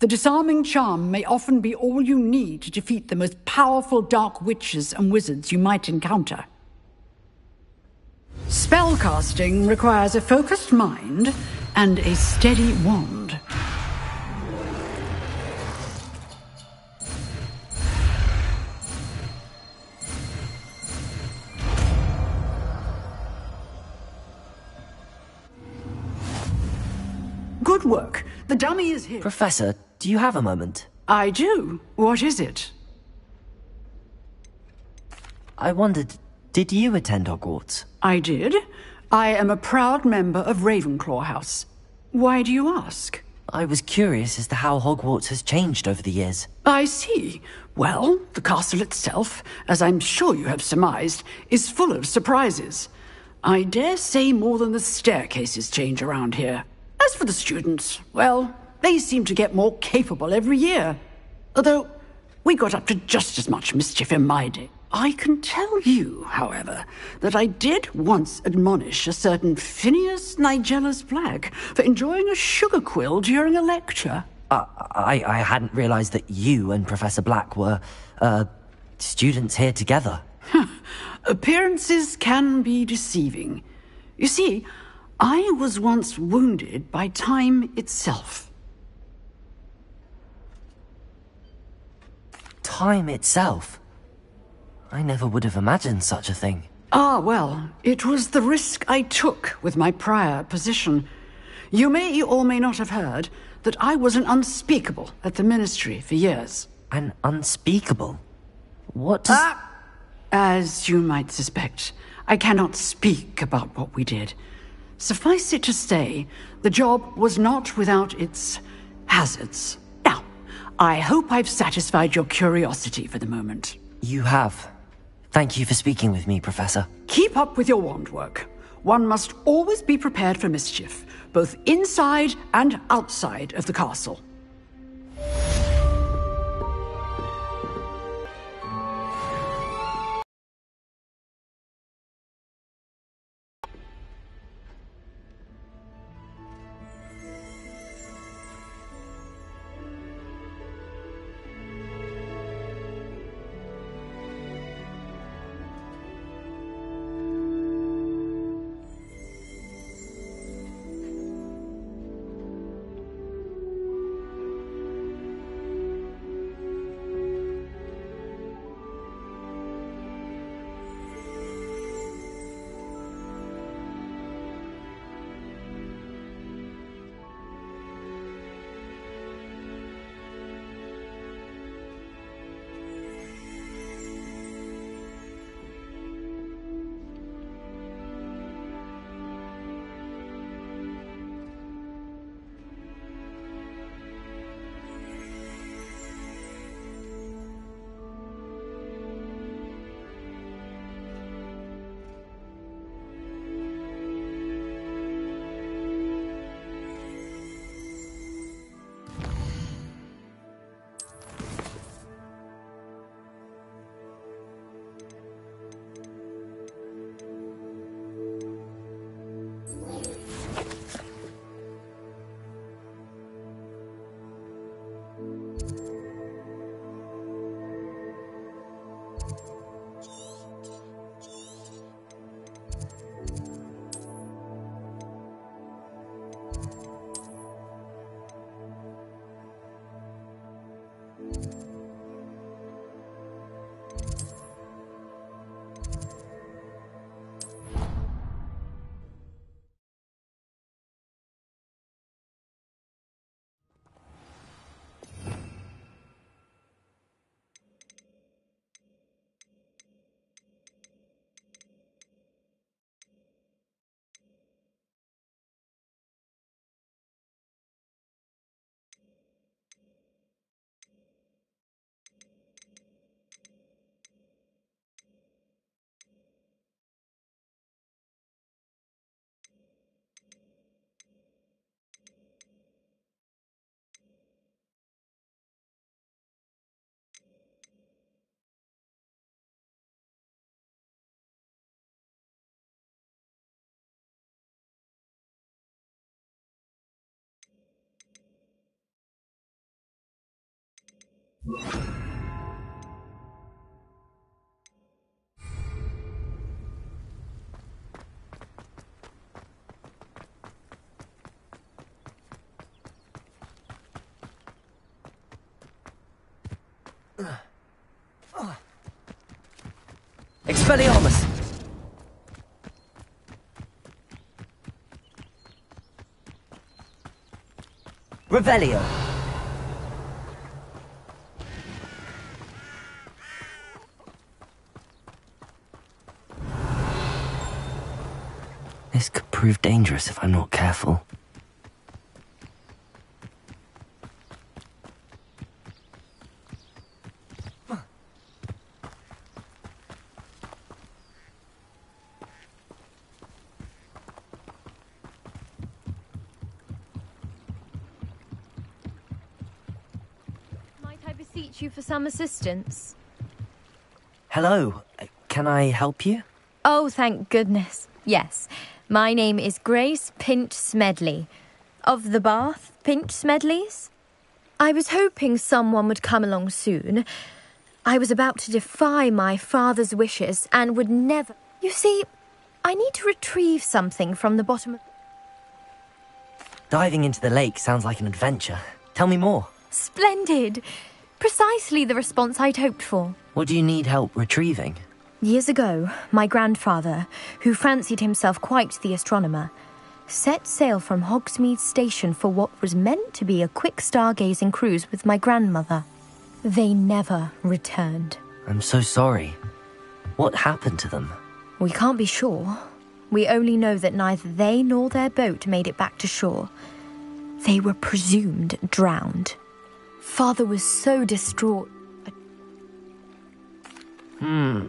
The disarming charm may often be all you need to defeat the most powerful dark witches and wizards you might encounter. Spellcasting requires a focused mind and a steady wand. Good work. The dummy is here. Professor, do you have a moment? I do. What is it? I wondered, did you attend Hogwarts? I did. I am a proud member of Ravenclaw House. Why do you ask? I was curious as to how Hogwarts has changed over the years. I see. Well, the castle itself, as I'm sure you have surmised, is full of surprises. I dare say more than the staircases change around here. As for the students, well, they seem to get more capable every year. Although, we got up to just as much mischief in my day. I can tell you, however, that I did once admonish a certain Phineas Nigellus Black for enjoying a sugar quill during a lecture. Uh, I, I hadn't realized that you and Professor Black were, uh, students here together. Appearances can be deceiving. You see, I was once wounded by time itself. Time itself? I never would have imagined such a thing. Ah, well, it was the risk I took with my prior position. You may or may not have heard that I was an unspeakable at the Ministry for years. An unspeakable? What does... Ah! As you might suspect, I cannot speak about what we did. Suffice it to say, the job was not without its hazards. Now, I hope I've satisfied your curiosity for the moment. You have. Thank you for speaking with me, Professor. Keep up with your wand work. One must always be prepared for mischief, both inside and outside of the castle. Expelliarmus! Revelio! This could prove dangerous if I'm not careful. Might I beseech you for some assistance? Hello, uh, can I help you? Oh, thank goodness. Yes. My name is Grace Pinch Smedley. Of the Bath Pinch Smedleys? I was hoping someone would come along soon. I was about to defy my father's wishes and would never. You see, I need to retrieve something from the bottom of. Diving into the lake sounds like an adventure. Tell me more. Splendid! Precisely the response I'd hoped for. What do you need help retrieving? Years ago, my grandfather, who fancied himself quite the astronomer, set sail from Hogsmeade Station for what was meant to be a quick stargazing cruise with my grandmother. They never returned. I'm so sorry. What happened to them? We can't be sure. We only know that neither they nor their boat made it back to shore. They were presumed drowned. Father was so distraught. Hmm,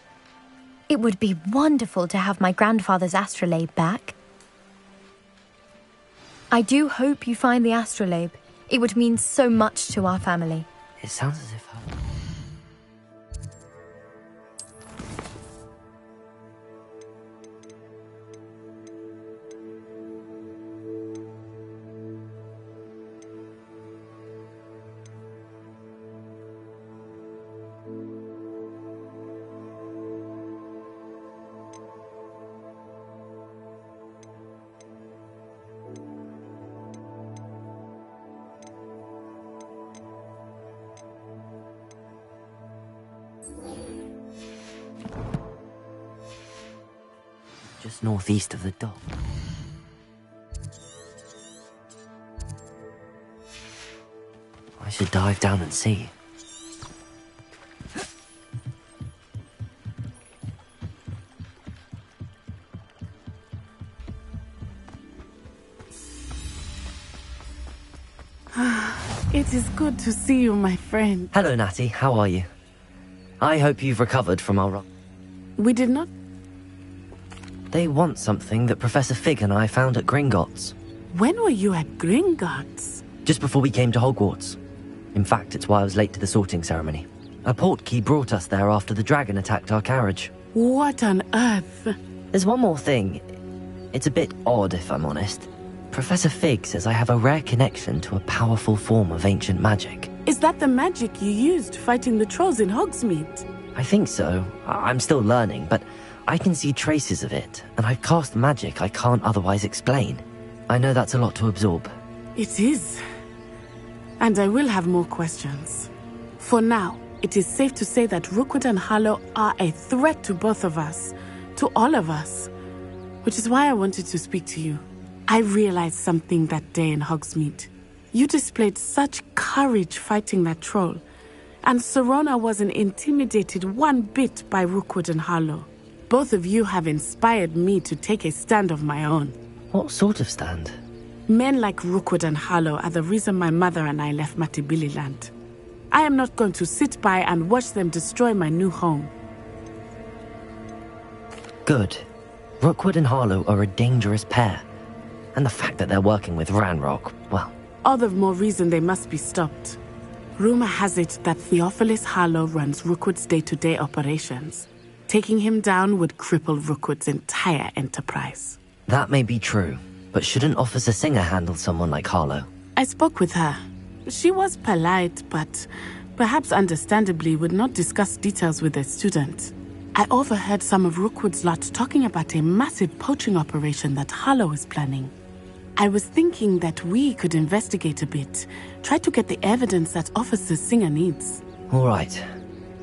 It would be wonderful to have my grandfather's astrolabe back. I do hope you find the astrolabe. It would mean so much to our family. It sounds as if I... northeast of the dock. I should dive down and see. It is good to see you, my friend. Hello, Natty. How are you? I hope you've recovered from our rock. We did not. They want something that Professor Fig and I found at Gringotts, When were you at Gringotts? just before we came to Hogwarts. In fact, it's why I was late to the sorting ceremony. A portkey brought us there after the dragon attacked our carriage. What on earth? There's one more thing. It's a bit odd, if I'm honest. Professor Fig says I have a rare connection to a powerful form of ancient magic. Is that the magic you used fighting the trolls in Hogsmeade? I think so. I- I'm still learning, but I can see traces of it, and I've cast magic I can't otherwise explain. I know that's a lot to absorb. It is. And I will have more questions. For now, it is safe to say that Rookwood and Harlow are a threat to both of us, to all of us. Which is why I wanted to speak to you. I realized something that day in Hogsmeade. You displayed such courage fighting that troll, and Sirona wasn't intimidated one bit by Rookwood and Harlow. Both of you have inspired me to take a stand of my own. What sort of stand? Men like Rookwood and Harlow are the reason my mother and I left Matabeleland. I am not going to sit by and watch them destroy my new home. Good. Rookwood and Harlow are a dangerous pair. And the fact that they're working with Ranrock, well, All the more reason they must be stopped. Rumor has it that Theophilus Harlow runs Rookwood's day to day operations. Taking him down would cripple Rookwood's entire enterprise. that may be true. But shouldn't Officer Singer handle someone like Harlow? I spoke with her. She was polite, but perhaps understandably would not discuss details with a student. I overheard some of Rookwood's lot talking about a massive poaching operation that Harlow is planning. I was thinking that we could investigate a bit, try to get the evidence that Officer Singer needs. All right.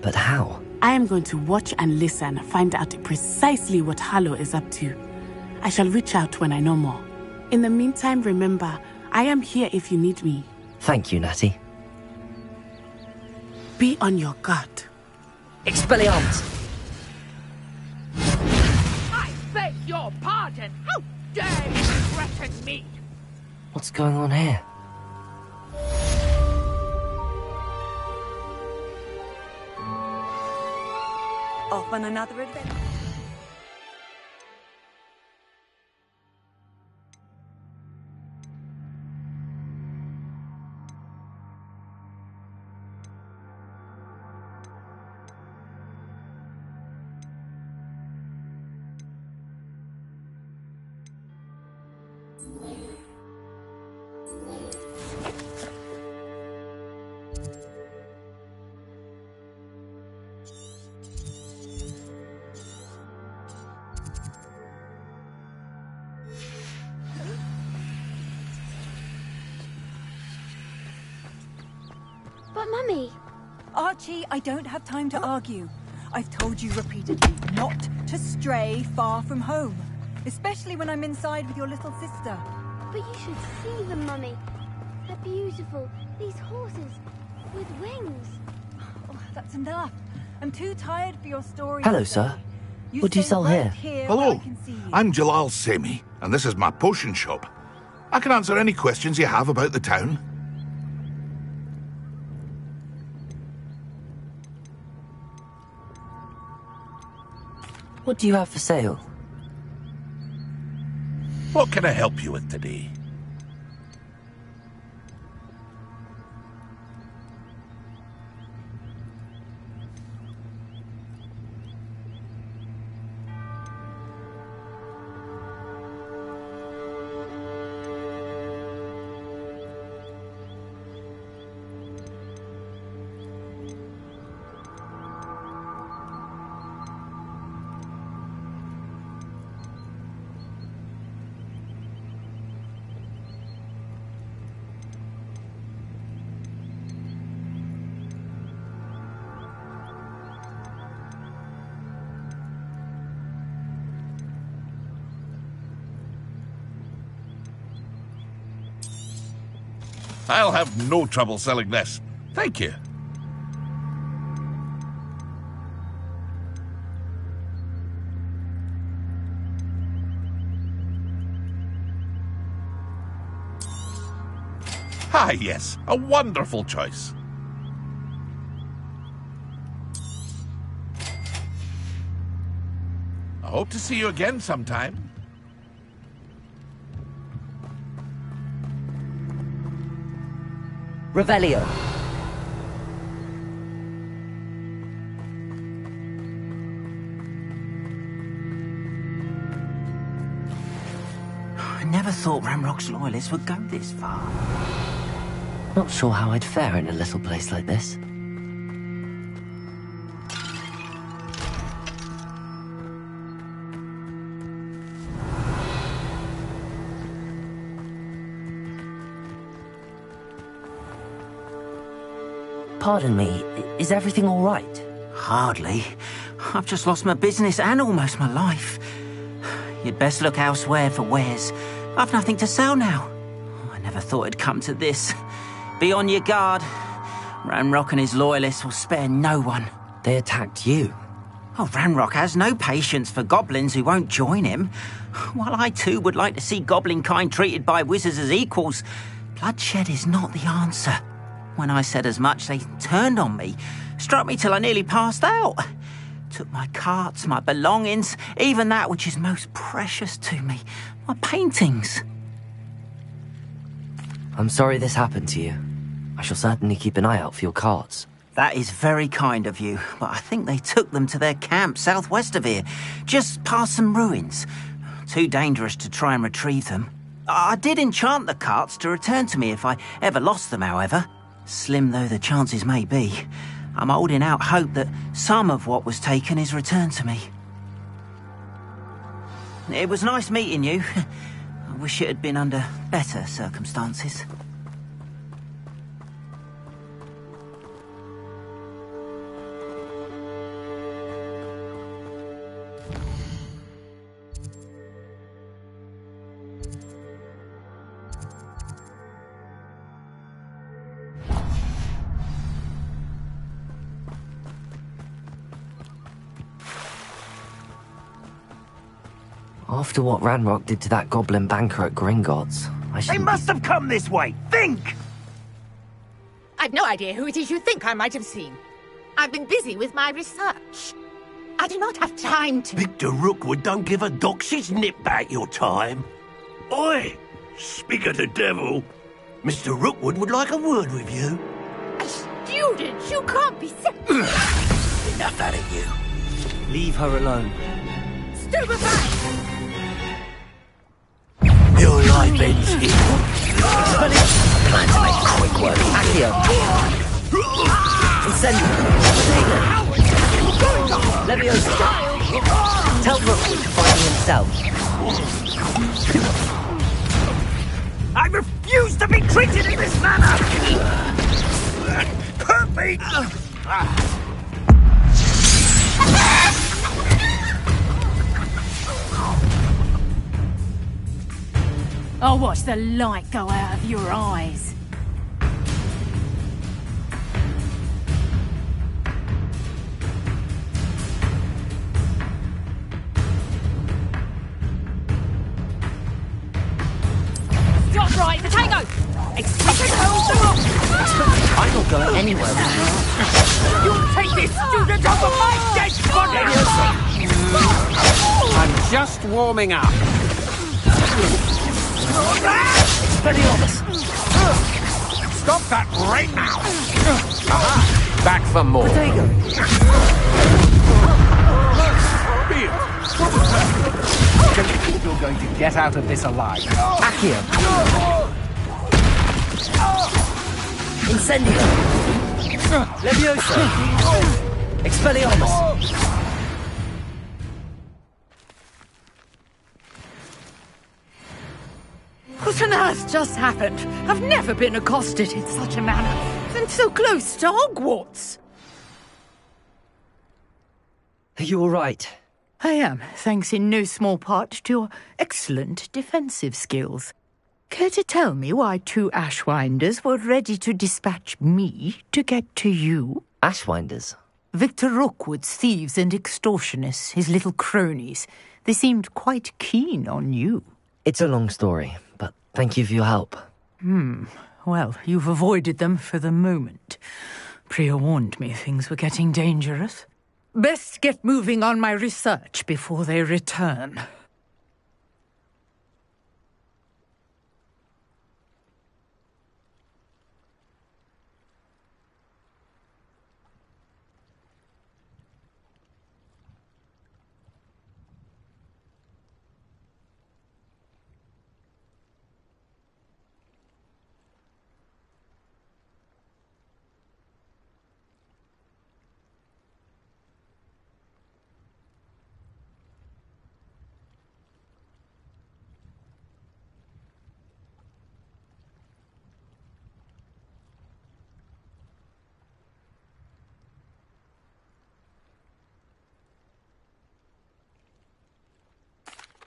But how? I am going to watch and listen, find out precisely what Harlow is up to. I shall reach out when I know more. In the meantime, remember, I am here if you need me. Thank you, Natty. Be on your guard. Expelliarmus! I beg your pardon. How dare you threaten me? What's going on here? Off on another adventure. I don't have time to argue. I've told you repeatedly not to stray far from home, especially when I'm inside with your little sister. but you should see them, Mummy. They're beautiful. These horses with wings. Oh, that's enough. I'm too tired for your story. Hello, sir. What do you sell right here? where I Hello, can see you. I'm Jalal Semi, and this is my potion shop. I can answer any questions you have about the town. What do you have for sale? What can I help you with today? No trouble selling this. Thank you. Ah, yes, a wonderful choice. I hope to see you again sometime. Revelio. I never thought Ranrock's loyalists would go this far. Not sure how I'd fare in a little place like this. Pardon me, is everything all right? Hardly. I've just lost my business and almost my life. You'd best look elsewhere for wares. I've nothing to sell now. I never thought it'd come to this. Be on your guard. Ranrock and his loyalists will spare no one. They attacked you. Oh, Ranrock has no patience for goblins who won't join him. While I too would like to see goblin kind treated by wizards as equals, bloodshed is not the answer. When I said as much, they turned on me, struck me till I nearly passed out. Took my carts, my belongings, even that which is most precious to me, my paintings. I'm sorry this happened to you. I shall certainly keep an eye out for your carts. That is very kind of you, but I think they took them to their camp southwest of here, just past some ruins. Too dangerous to try and retrieve them. I did enchant the carts to return to me if I ever lost them, however. Slim though the chances may be, I'm holding out hope that some of what was taken is returned to me. It was nice meeting you. I wish it had been under better circumstances. After what Ranrock did to that goblin banker at Gringotts, I should. They must have come this way. Think! I've no idea who it is you think I might have seen. I've been busy with my research. I do not have time to. Victor Rookwood don't give a doxy's nip back your time. Oi! Speak of the devil. Mr. Rookwood would like a word with you. A Student, you can't be Enough out of you. Leave her alone. stupefied! Your life ends here. Plan to make quick work. Accio! Incendio! Levioso! Tell Rookwood to find himself. I refuse to be treated in this manner! Me! I'll watch the light go out of your eyes. Stop right, the tango! Expected hold the rock! I'm not going anywhere. You take this student off of my dead body! I'm just warming up. Stop that right now! Aha! Back for more. Don't you think you're going to get out of this alive? Accio! Incendio! Levioso! Expelliarmus! What on earth just happened? I've never been accosted in such a manner. And so close to Hogwarts. Are you alright? I am, thanks in no small part to your excellent defensive skills. Care to tell me why two Ashwinders were ready to dispatch me to get to you? Ashwinders? Victor Rookwood's thieves and extortionists, his little cronies. They seemed quite keen on you. It's a long story, thank you for your help. Hmm. Well, you've avoided them for the moment. Priya warned me things were getting dangerous. Best get moving on my research before they return.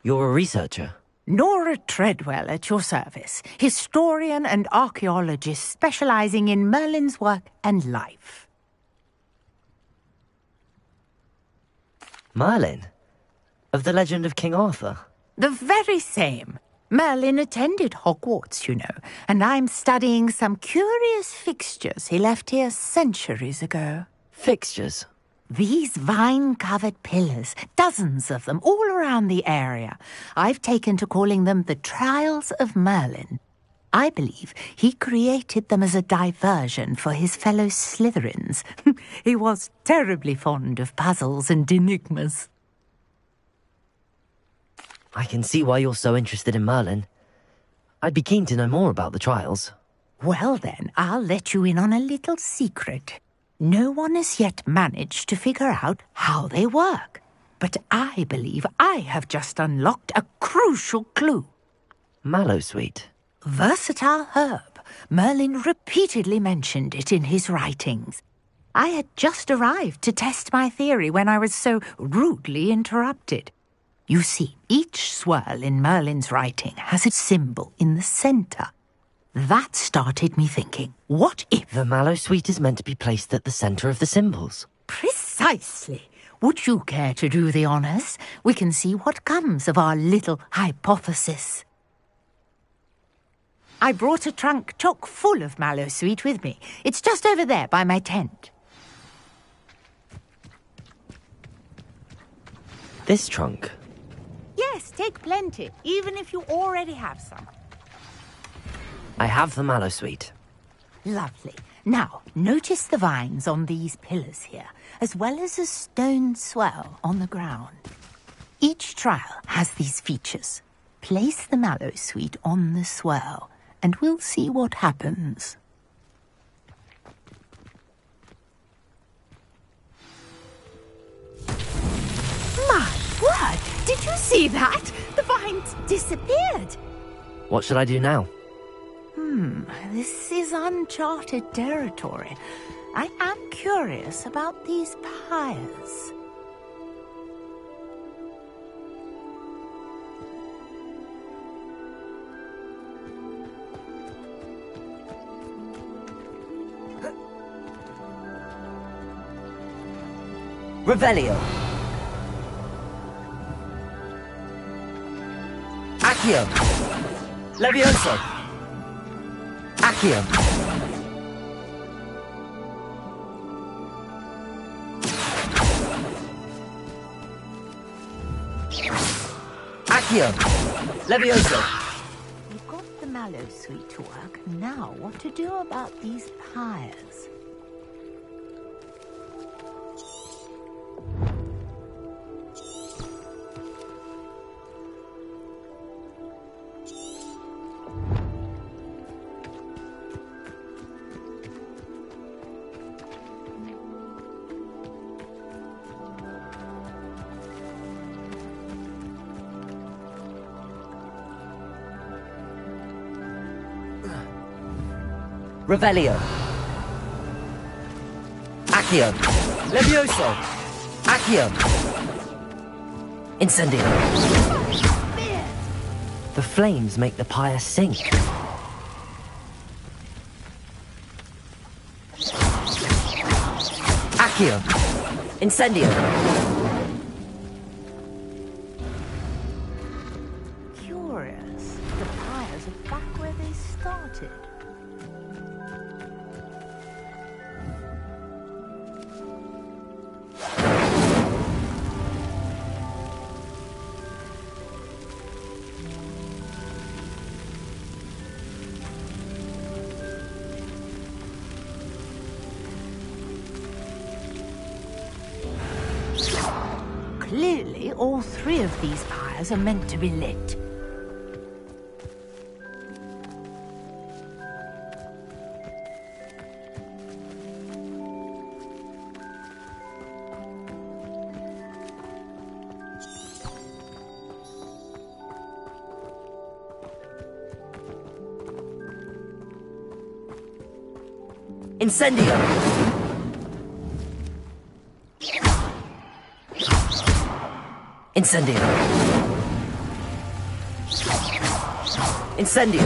You're a researcher. Nora Treadwell at your service, historian and archaeologist specializing in Merlin's work and life. Merlin? Of the legend of King Arthur? The very same. Merlin attended Hogwarts, you know, and I'm studying some curious fixtures he left here centuries ago. Fixtures? These vine covered pillars, dozens of them, all around the area. I've taken to calling them the Trials of Merlin. I believe he created them as a diversion for his fellow Slytherins. he was terribly fond of puzzles and enigmas. I can see why you're so interested in Merlin. I'd be keen to know more about the trials. Well, then, I'll let you in on a little secret. No one has yet managed to figure out how they work. But I believe I have just unlocked a crucial clue. Mallowsweet. Versatile herb. Merlin repeatedly mentioned it in his writings. I had just arrived to test my theory when I was so rudely interrupted. You see, each swirl in Merlin's writing has a symbol in the centre. That started me thinking, what if... The Mallowsweet is meant to be placed at the centre of the symbols. Precisely. Would you care to do the honours? We can see what comes of our little hypothesis. I brought a trunk chock full of Mallowsweet with me. It's just over there by my tent. This trunk? Yes, take plenty, even if you already have some. I have the Mallowsweet. Lovely. Now, notice the vines on these pillars here, as well as a stone swell on the ground. Each trial has these features. Place the Mallowsweet on the swell, and we'll see what happens. My word! Did you see that? The vines disappeared. What should I do now? Hmm, this is uncharted territory. I am curious about these pyres. Revelio. Accio. Levioso. Accio. Accio. Levioso. We've got the Mallowsweet to work. Now, what to do about these pyres? Revelio. Accio. Levioso. Accio. Incendio. The flames make the pyre sink. Accio. Incendio. Are meant to be lit. Incendio. Incendio. Incendio.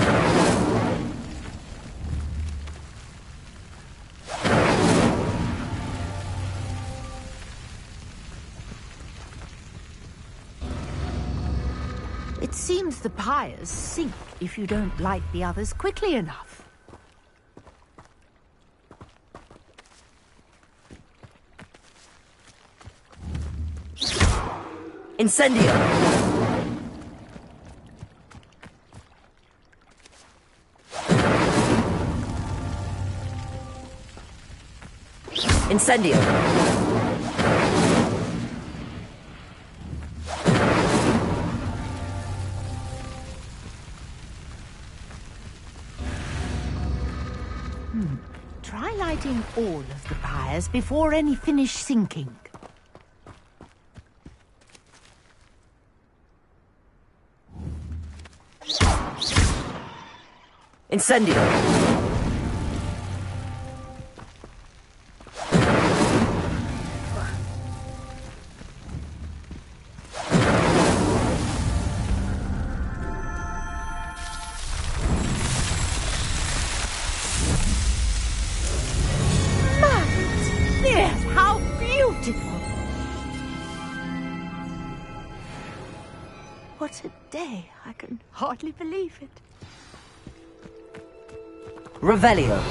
It seems the pyres sink if you don't light the others quickly enough. Incendio! Incendio! Hmm. Try lighting all of the pyres before any finish sinking. Incendio! Revelio!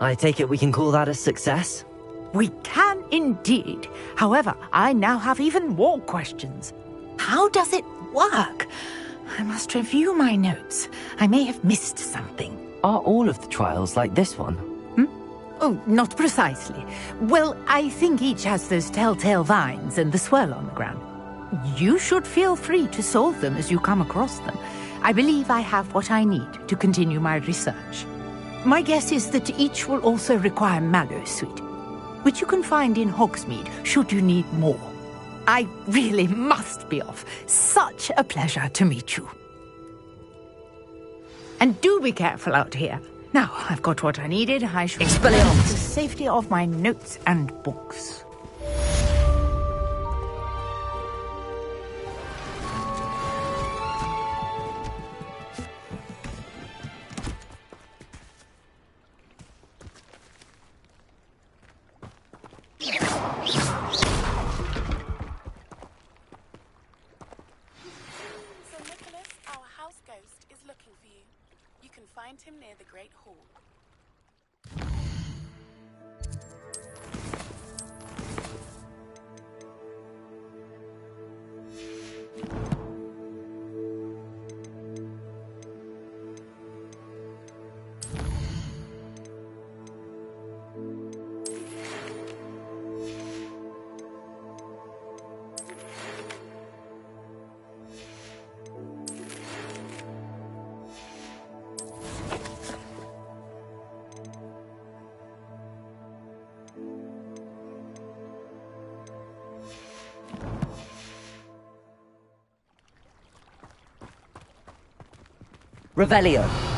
I take it we can call that a success? We can indeed. However, I now have even more questions. How does it work? I must review my notes. I may have missed something. Are all of the trials like this one? Hmm? Oh, not precisely. Well, I think each has those telltale vines and the swirl on the ground. You should feel free to solve them as you come across them. I believe I have what I need to continue my research. My guess is that each will also require mallowsweet, which you can find in Hogsmeade should you need more. I really must be off. Such a pleasure to meet you. And do be careful out here. Now, I've got what I needed. I shall Expelliarmus. the safety of my notes and books. Revelio!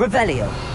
Revelio.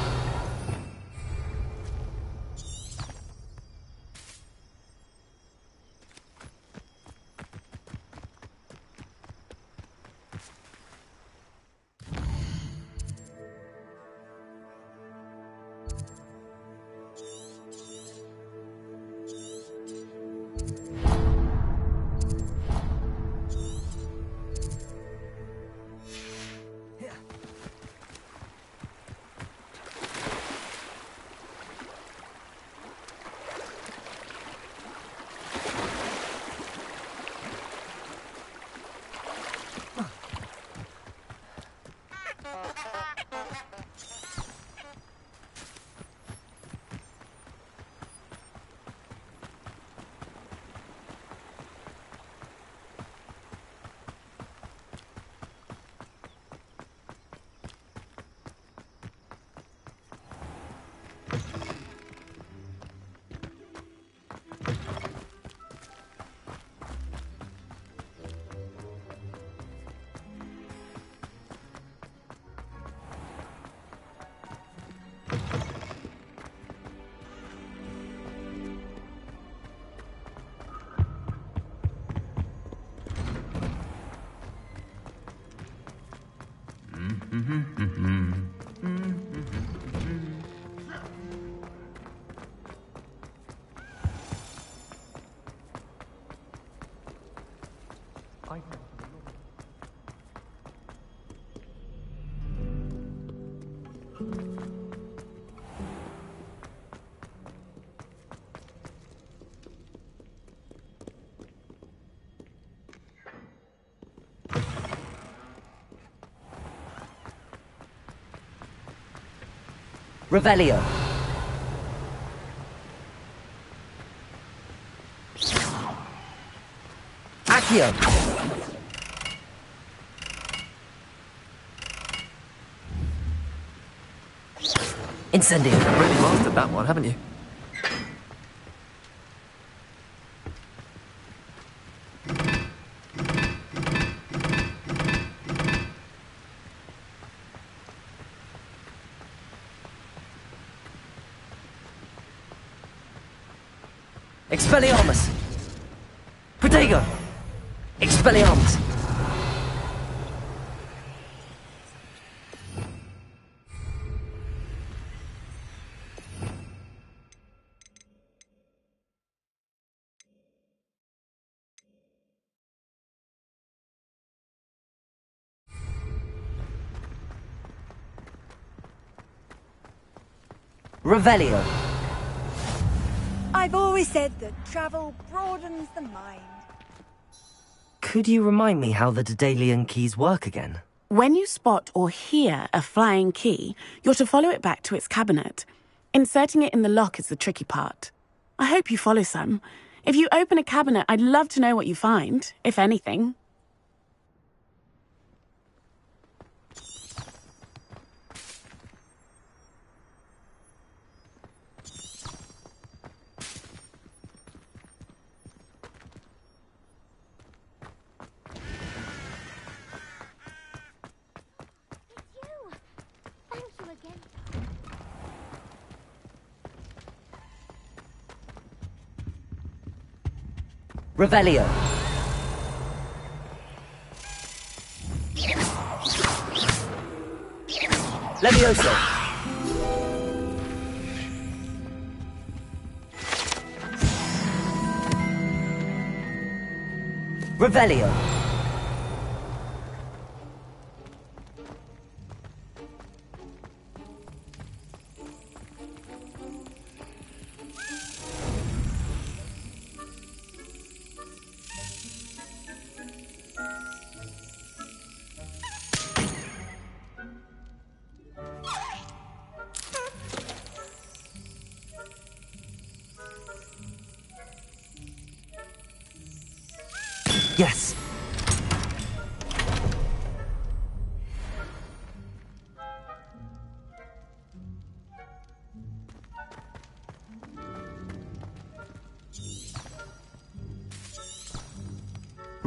Revelio. Accio. Incendio. Really mastered that one, haven't you? Expelliarmus. Protego. Expelliarmus. Revelio. I've always said that travel broadens the mind. Could you remind me how the Daedalian keys work again? When you spot or hear a flying key, you're to follow it back to its cabinet. Inserting it in the lock is the tricky part. I hope you follow some. If you open a cabinet, I'd love to know what you find, if anything. Thank you again. Revelio. Levioso. Revelio.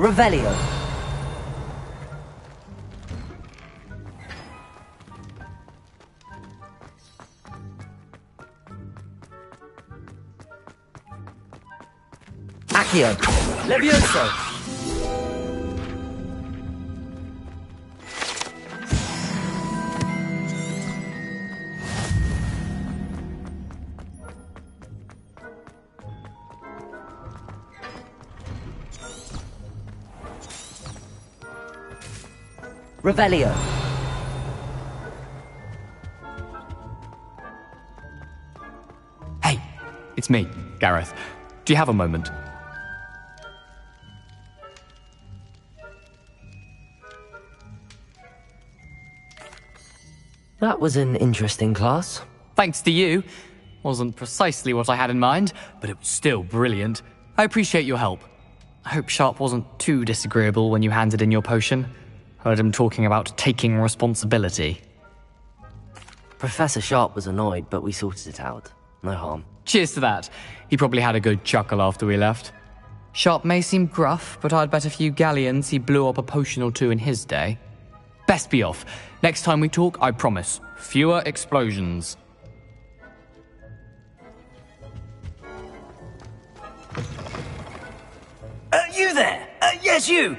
Revelio. Accio. Levioso. Revelio. Hey, it's me, Gareth. Do you have a moment? That was an interesting class. Thanks to you. Wasn't precisely what I had in mind, but it was still brilliant. I appreciate your help. I hope Sharp wasn't too disagreeable when you handed in your potion. Heard him talking about taking responsibility. Professor Sharp was annoyed, but we sorted it out. No harm. Cheers to that. He probably had a good chuckle after we left. Sharp may seem gruff, but I'd bet a few galleons he blew up a potion or two in his day. Best be off. Next time we talk, I promise. Fewer explosions. Uh, you there? Uh, yes, you.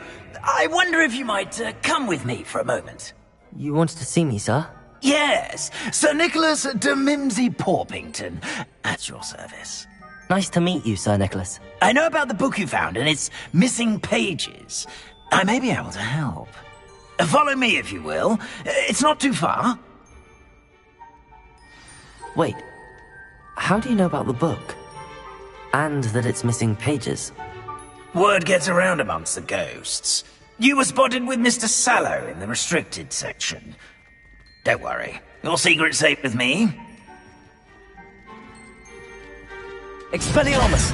I wonder if you might uh, come with me for a moment. You want to see me, sir? Yes, Sir Nicholas de Mimsy Porpington, at your service. Nice to meet you, Sir Nicholas. I know about the book you found and its missing pages. I may be able to help. Uh, Follow me, if you will. Uh, It's not too far. Wait. How do you know about the book? And that it's missing pages? Word gets around amongst the ghosts. You were spotted with Mr. Sallow in the restricted section. Don't worry. Your secret's safe with me. Expelliarmus!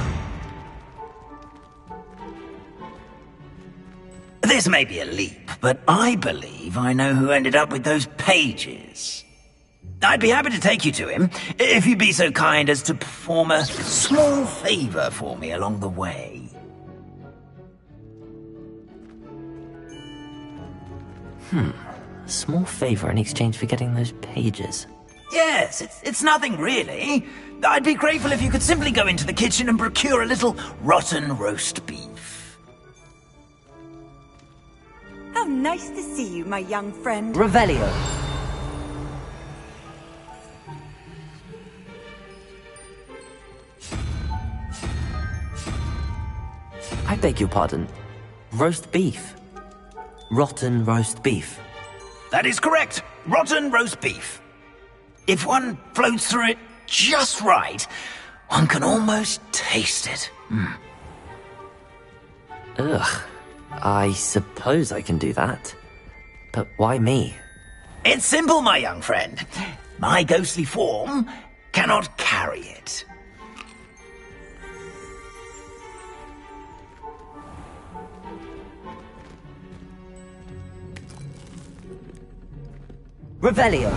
This may be a leap, but I believe I know who ended up with those pages. I'd be happy to take you to him, if you'd be so kind as to perform a small favor for me along the way. Hmm. A small favor in exchange for getting those pages. Yes, it's, it's nothing really. I'd be grateful if you could simply go into the kitchen and procure a little rotten roast beef. How nice to see you, my young friend. Revelio. I beg your pardon. Roast beef. Rotten roast beef. That is correct. Rotten roast beef. If one floats through it just right, one can almost taste it. Mm. Ugh. I suppose I can do that. But why me? It's simple, my young friend. My ghostly form cannot carry it. Revelio.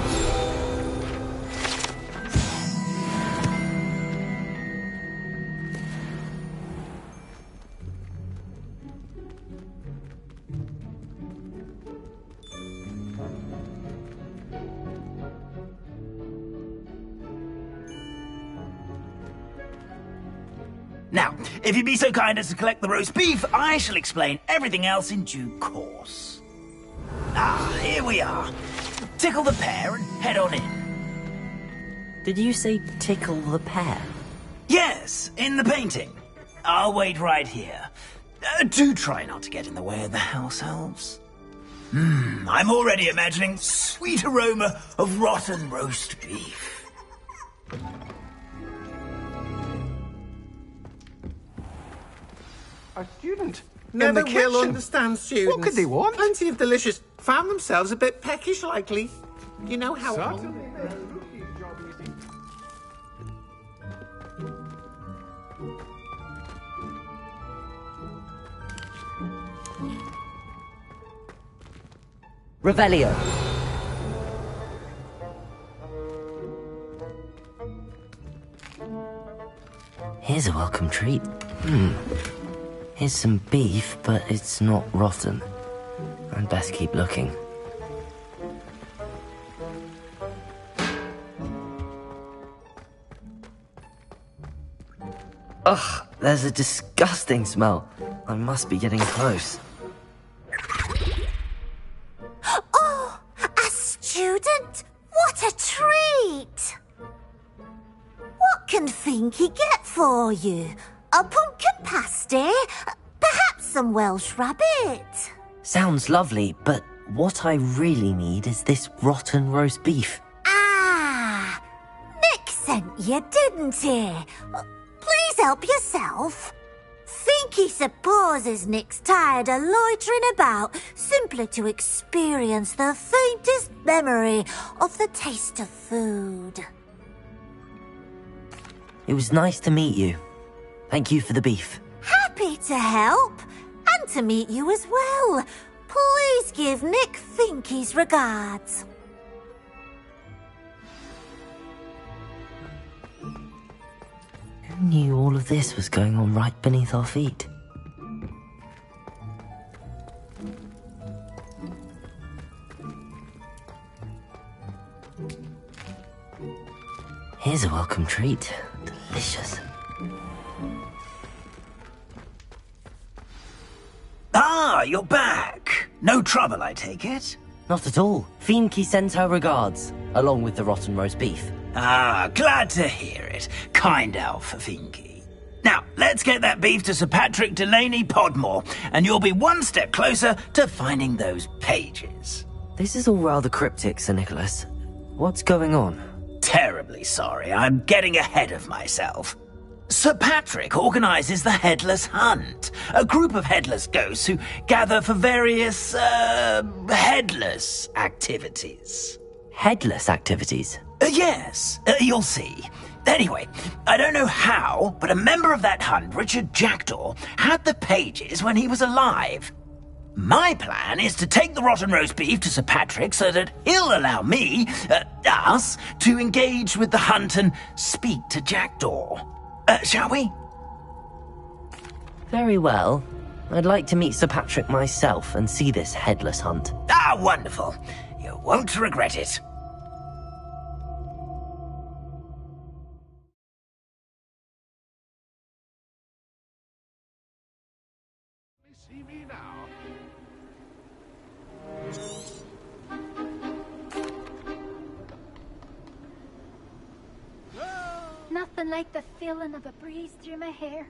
Now, if you'd be so kind as to collect the roast beef, I shall explain everything else in due course. Ah, here we are. Tickle the pear and head on in. Did you say tickle the pear? Yes, in the painting. I'll wait right here. Uh, do try not to get in the way of the house elves. Hmm, I'm already imagining sweet aroma of rotten roast beef. A student. Never the will kitchen. understand students. What could they want? Plenty of delicious found themselves a bit peckish likely. You know how... Certainly. Revelio. Here's a welcome treat. Hmm. Here's some beef, but it's not rotten. I'd best keep looking. Ugh, there's a disgusting smell. I must be getting close. Oh, a student? What a treat! What can Finky get for you? A pumpkin pasty? Perhaps some Welsh rabbit? Sounds lovely, but what I really need is this rotten roast beef. Ah! Nick sent you, didn't he? Please help yourself. Finky supposes Nick's tired of loitering about simply to experience the faintest memory of the taste of food. It was nice to meet you. Thank you for the beef. Happy to help, and to meet you as well. Please give Nick Finky's regards. Who knew all of this was going on right beneath our feet? Here's a welcome treat. Delicious. Ah, you're back. No trouble, I take it? Not at all. Finky sends her regards, along with the rotten roast beef. Ah, glad to hear it. Kind elf, Finky. Now, let's get that beef to Sir Patrick Delaney Podmore, and you'll be one step closer to finding those pages. This is all rather cryptic, Sir Nicholas. What's going on? Terribly sorry, I'm getting ahead of myself. Sir Patrick organises the Headless Hunt, a group of headless ghosts who gather for various, uh, headless activities. Headless activities? Uh, yes, uh, you'll see. Anyway, I don't know how, but a member of that hunt, Richard Jackdaw, had the pages when he was alive. My plan is to take the rotten roast beef to Sir Patrick so that he'll allow me, uh, us, to engage with the hunt and speak to Jackdaw. Uh, shall we? Very well. I'd like to meet Sir Patrick myself and see this headless hunt. Ah, wonderful. You won't regret it. Like the feeling of a breeze through my hair.